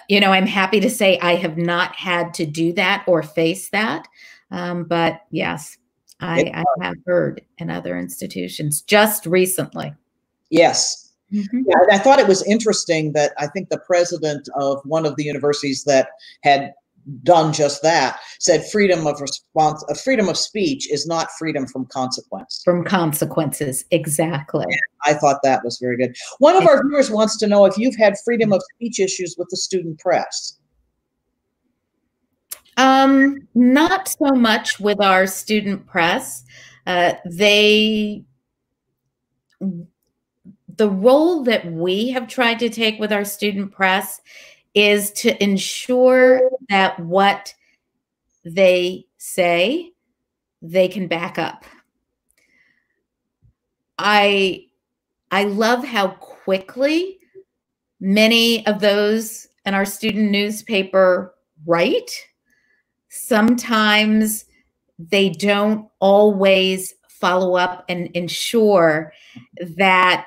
You know, I'm happy to say I have not had to do that or face that. Um, but yes, I, I have heard in other institutions just recently. Yes. Mhm. Yeah, I thought it was interesting that I think the president of one of the universities that had done just that said freedom of response, uh, freedom of speech is not freedom from consequence. From consequences. Exactly. I thought that was very good. One of our viewers wants to know if you've had freedom of speech issues with the student press. Um, not so much with our student press. Uh, they, the role that we have tried to take with our student press is to ensure that what they say, they can back up. I, I love how quickly many of those in our student newspaper write sometimes they don't always follow up and ensure that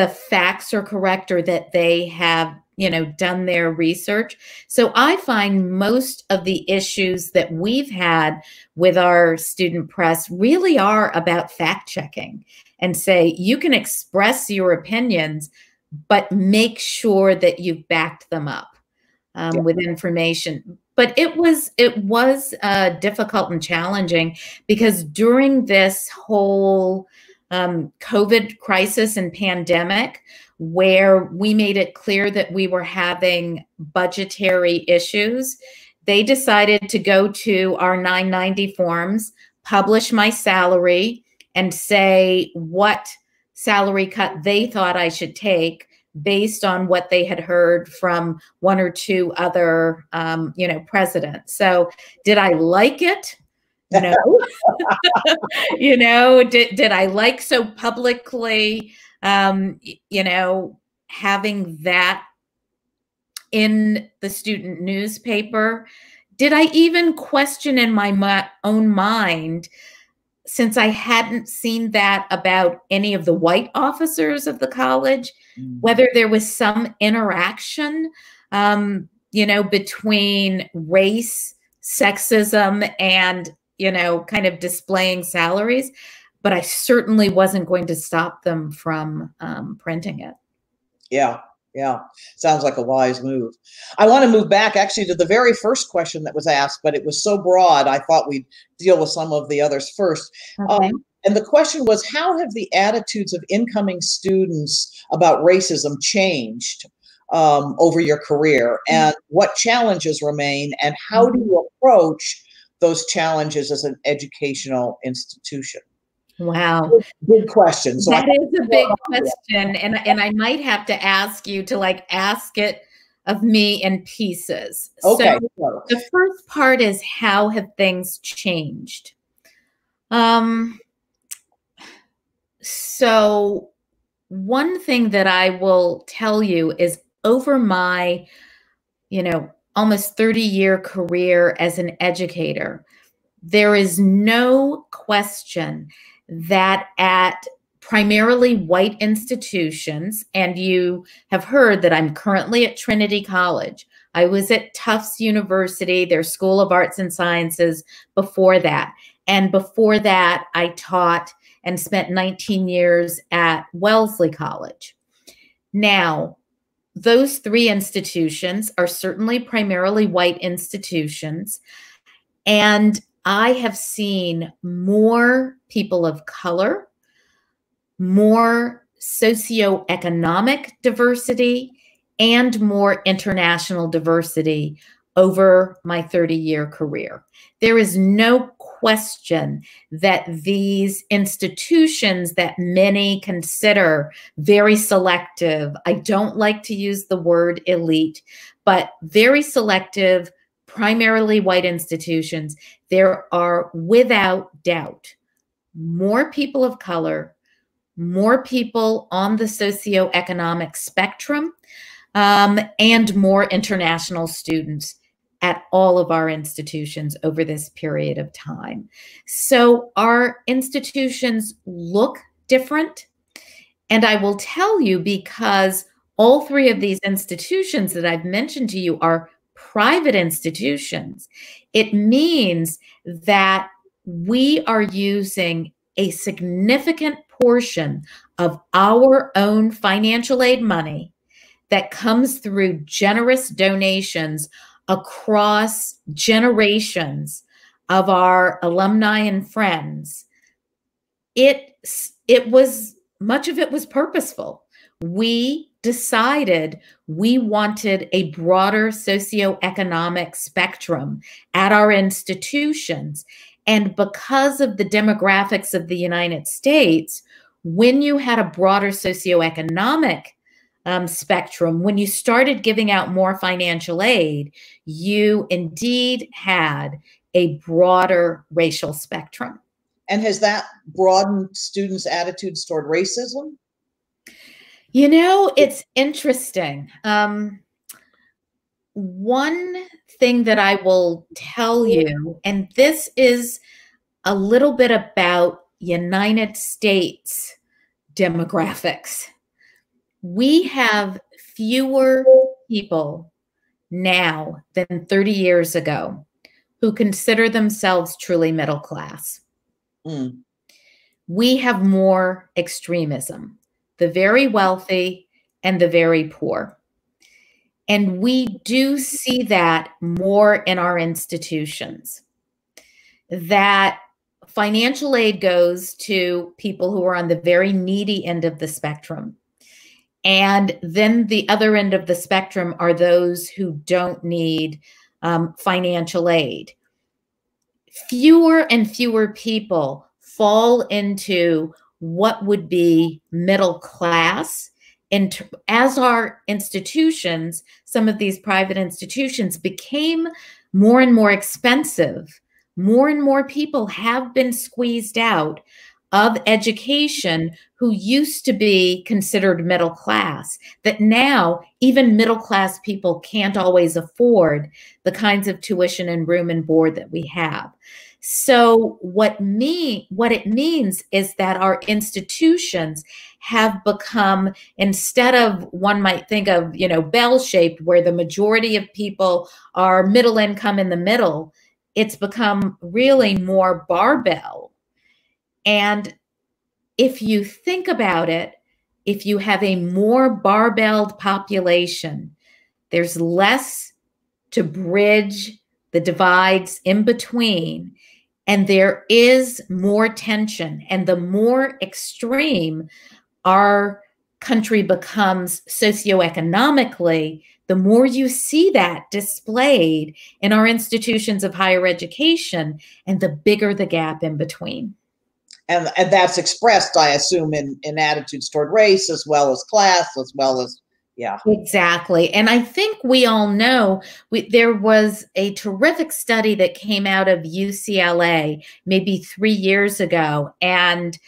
the facts are correct or that they have you know done their research so i find most of the issues that we've had with our student press really are about fact checking and say you can express your opinions but make sure that you've backed them up um, Yeah. with information but it was it was uh, difficult and challenging because during this whole um, covid crisis and pandemic where we made it clear that we were having budgetary issues they decided to go to our 990 forms publish my salary and say what salary cut they thought i should take based on what they had heard from one or two other um, you know presidents. So did i like it no you know did, did i like so publicly um you know having that in the student newspaper? Did i even question in my mi- own mind since i hadn't seen that about any of the white officers of the college whether there was some interaction um, you know between race sexism and you know kind of displaying salaries but i certainly wasn't going to stop them from um, printing it Yeah, yeah. Sounds like a wise move. I want to move back actually to the very first question that was asked, but it was so broad, I thought we'd deal with some of the others first. okay And the question was How have the attitudes of incoming students about racism changed um, over your career? And what challenges remain? And how do you approach those challenges as an educational institution? Wow. Big question. So that I- is a big question. And, and I might have to ask you to like ask it of me in pieces. okay. So so- the first part is how have things changed? Um, so one thing that I will tell you is over my, you know, almost 30 year career as an educator, there is no question that at primarily white institutions, and you have heard that I'm currently at Trinity College. I was at Tufts University, their School of Arts and Sciences before that. And before that, I taught and spent 19 years at Wellesley College. Now, those three institutions are certainly primarily white institutions. And I have seen more people of color, more socioeconomic diversity, and more international diversity over my 30 year career. There is no question that these institutions that many consider very selective, I don't like to use the word elite, but very selective, primarily white institutions, there are without doubt more people of color, more people on the socioeconomic spectrum, um, and more international students at all of our institutions over this period of time. So our institutions look different. And I will tell you because all three of these institutions that I've mentioned to you are private institutions, it means that we are using a significant portion of our own financial aid money that comes through generous donations across generations of our alumni and friends. It it was much of it was purposeful. We decided we wanted a broader socioeconomic spectrum at our institutions. And because of the demographics of the United States when you had a broader socioeconomic um, spectrum, when you started giving out more financial aid, you indeed had a broader racial spectrum. And has that broadened students' attitudes toward racism? You know, it's interesting. Um, one thing that I will tell you, and this is a little bit about United States demographics we have fewer people now than 30 years ago who consider themselves truly middle class. Mm. We have more extremism, the very wealthy and the very poor. And we do see that more in our institutions. That financial aid goes to people who are on the very needy end of the spectrum and then the other end of the spectrum are those who don't need um, financial aid. Fewer and fewer people fall into what would be middle class. And as our institutions, some of these private institutions became more and more expensive, more and more people have been squeezed out of education who used to be considered middle class, that now even middle class people can't always afford the kinds of tuition and room and board that we have. So what me what it means is that our institutions have become instead of one might think of, you know, bell-shaped where the majority of people are middle income in the middle, it's become really more barbell and if you think about it, if you have a more barbelled population, there's less to bridge the divides in between, and there is more tension. And the more extreme our country becomes socioeconomically, the more you see that displayed in our institutions of higher education, and the bigger the gap in between. And and that's expressed, I assume, in in attitudes toward race as well as class, as well as yeah. Exactly. And i think we all know we, there was a terrific study that came out of ucla maybe three years ago and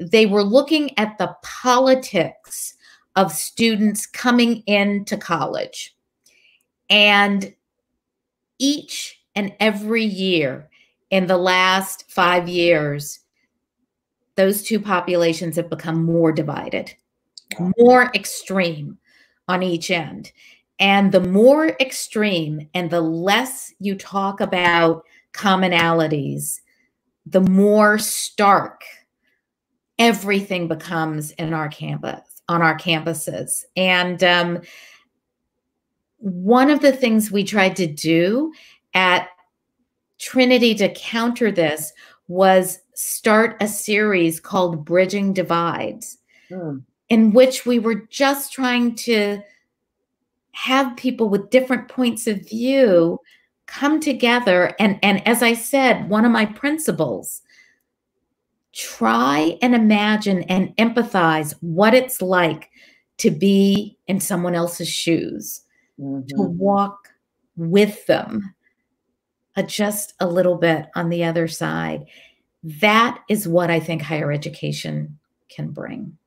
they were looking at the politics of students coming into college. And each and every year in the last five years those two populations have become more divided more extreme on each end. And the more extreme and the less you talk about commonalities, the more stark everything becomes in our campus, on our campuses. And um, one of the things we tried to do at Trinity to counter this was start a series called Bridging Divides. Mm in which we were just trying to have people with different points of view come together and and as i said one of my principles try and imagine and empathize what it's like to be in someone else's shoes mm-hmm. to walk with them uh, just a little bit on the other side that is what i think higher education can bring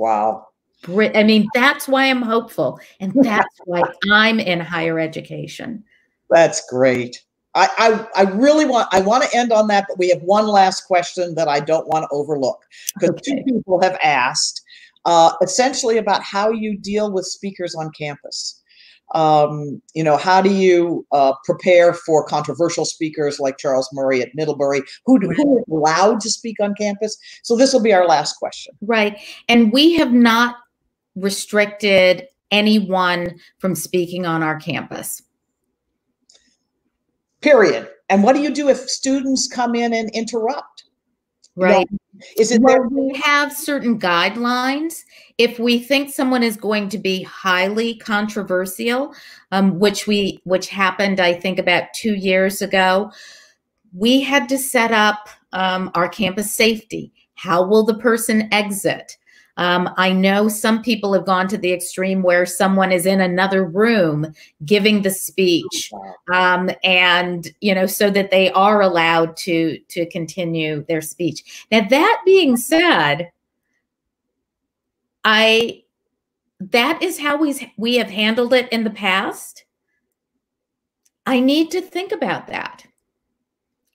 Wow. I mean, that's why I'm hopeful. And that's why I'm in higher education. That's great. I, I, I really want I want to end on that, but we have one last question that I don't want to overlook because okay. two people have asked uh, essentially about how you deal with speakers on campus um, you know, how do you uh, prepare for controversial speakers like Charles Murray at Middlebury, who, who is allowed to speak on campus? So this will be our last question. Right. And we have not restricted anyone from speaking on our campus. Period. And what do you do if students come in and interrupt? Right. Is it well, there? We have certain guidelines. If we think someone is going to be highly controversial, um, which we which happened, I think, about two years ago, we had to set up um, our campus safety. How will the person exit? Um, I know some people have gone to the extreme where someone is in another room giving the speech, um, and you know, so that they are allowed to to continue their speech. Now, that being said, I that is how we we have handled it in the past. I need to think about that.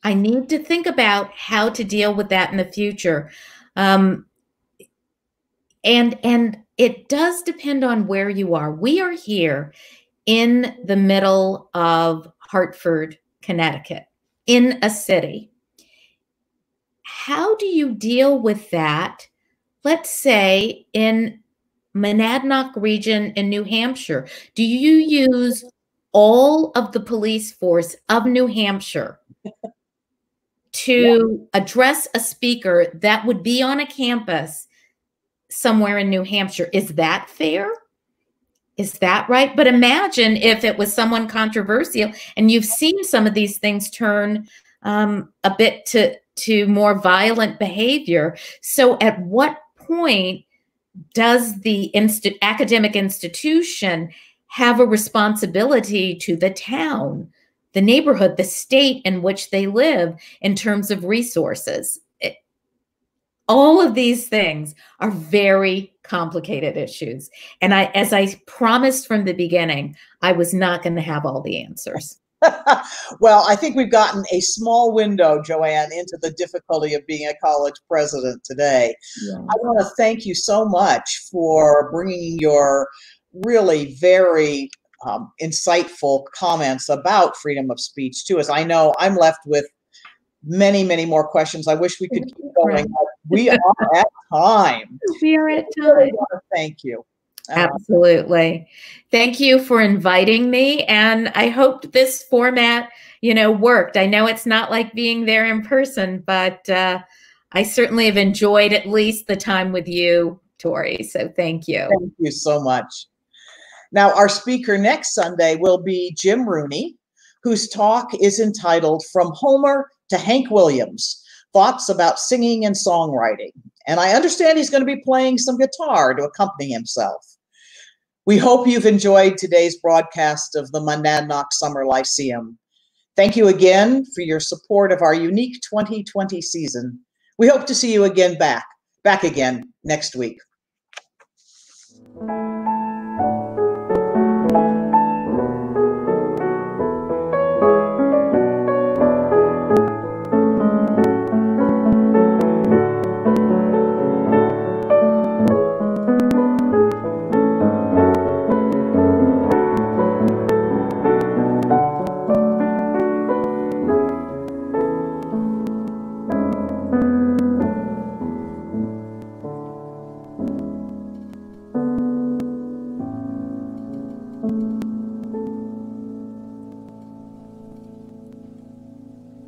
I need to think about how to deal with that in the future. Um, and and it does depend on where you are. We are here in the middle of hartford connecticut in a city. How do you deal with that let's say in monadnock region in new hampshire? Do you use all of the police force of new hampshire to yeah. address a speaker that would be on a campus somewhere in New Hampshire. Is that fair? Is that right? But imagine if it was someone controversial and you've seen some of these things turn um, a bit to, to more violent behavior. So at what point does the inst- academic institution have a responsibility to the town, the neighborhood, the state in which they live in terms of resources? All of these things are very complicated issues. And i as i promised from the beginning i was not going to have all the answers. Well i think we've gotten a small window joanne into the difficulty of being a college president today. Yeah. i want to thank you so much for bringing your really very um, insightful comments about freedom of speech to us. I know i'm left with many, many more questions. I wish we could keep going. We are at time. We are at time. Thank you. Um, Absolutely. Thank you for inviting me. And I hope this format, you know, worked. I know it's not like being there in person, but uh, I certainly have enjoyed at least the time with you, Tori. So thank you. Thank you so much. Now, our speaker next Sunday will be Jim Rooney, whose talk is entitled From Homer to Hank Williams thoughts about singing and songwriting. And I understand he's going to be playing some guitar to accompany himself. We hope you've enjoyed today's broadcast of the Monadnock Summer Lyceum. Thank you again for your support of our unique 2020 season. We hope to see you again back, back again next week.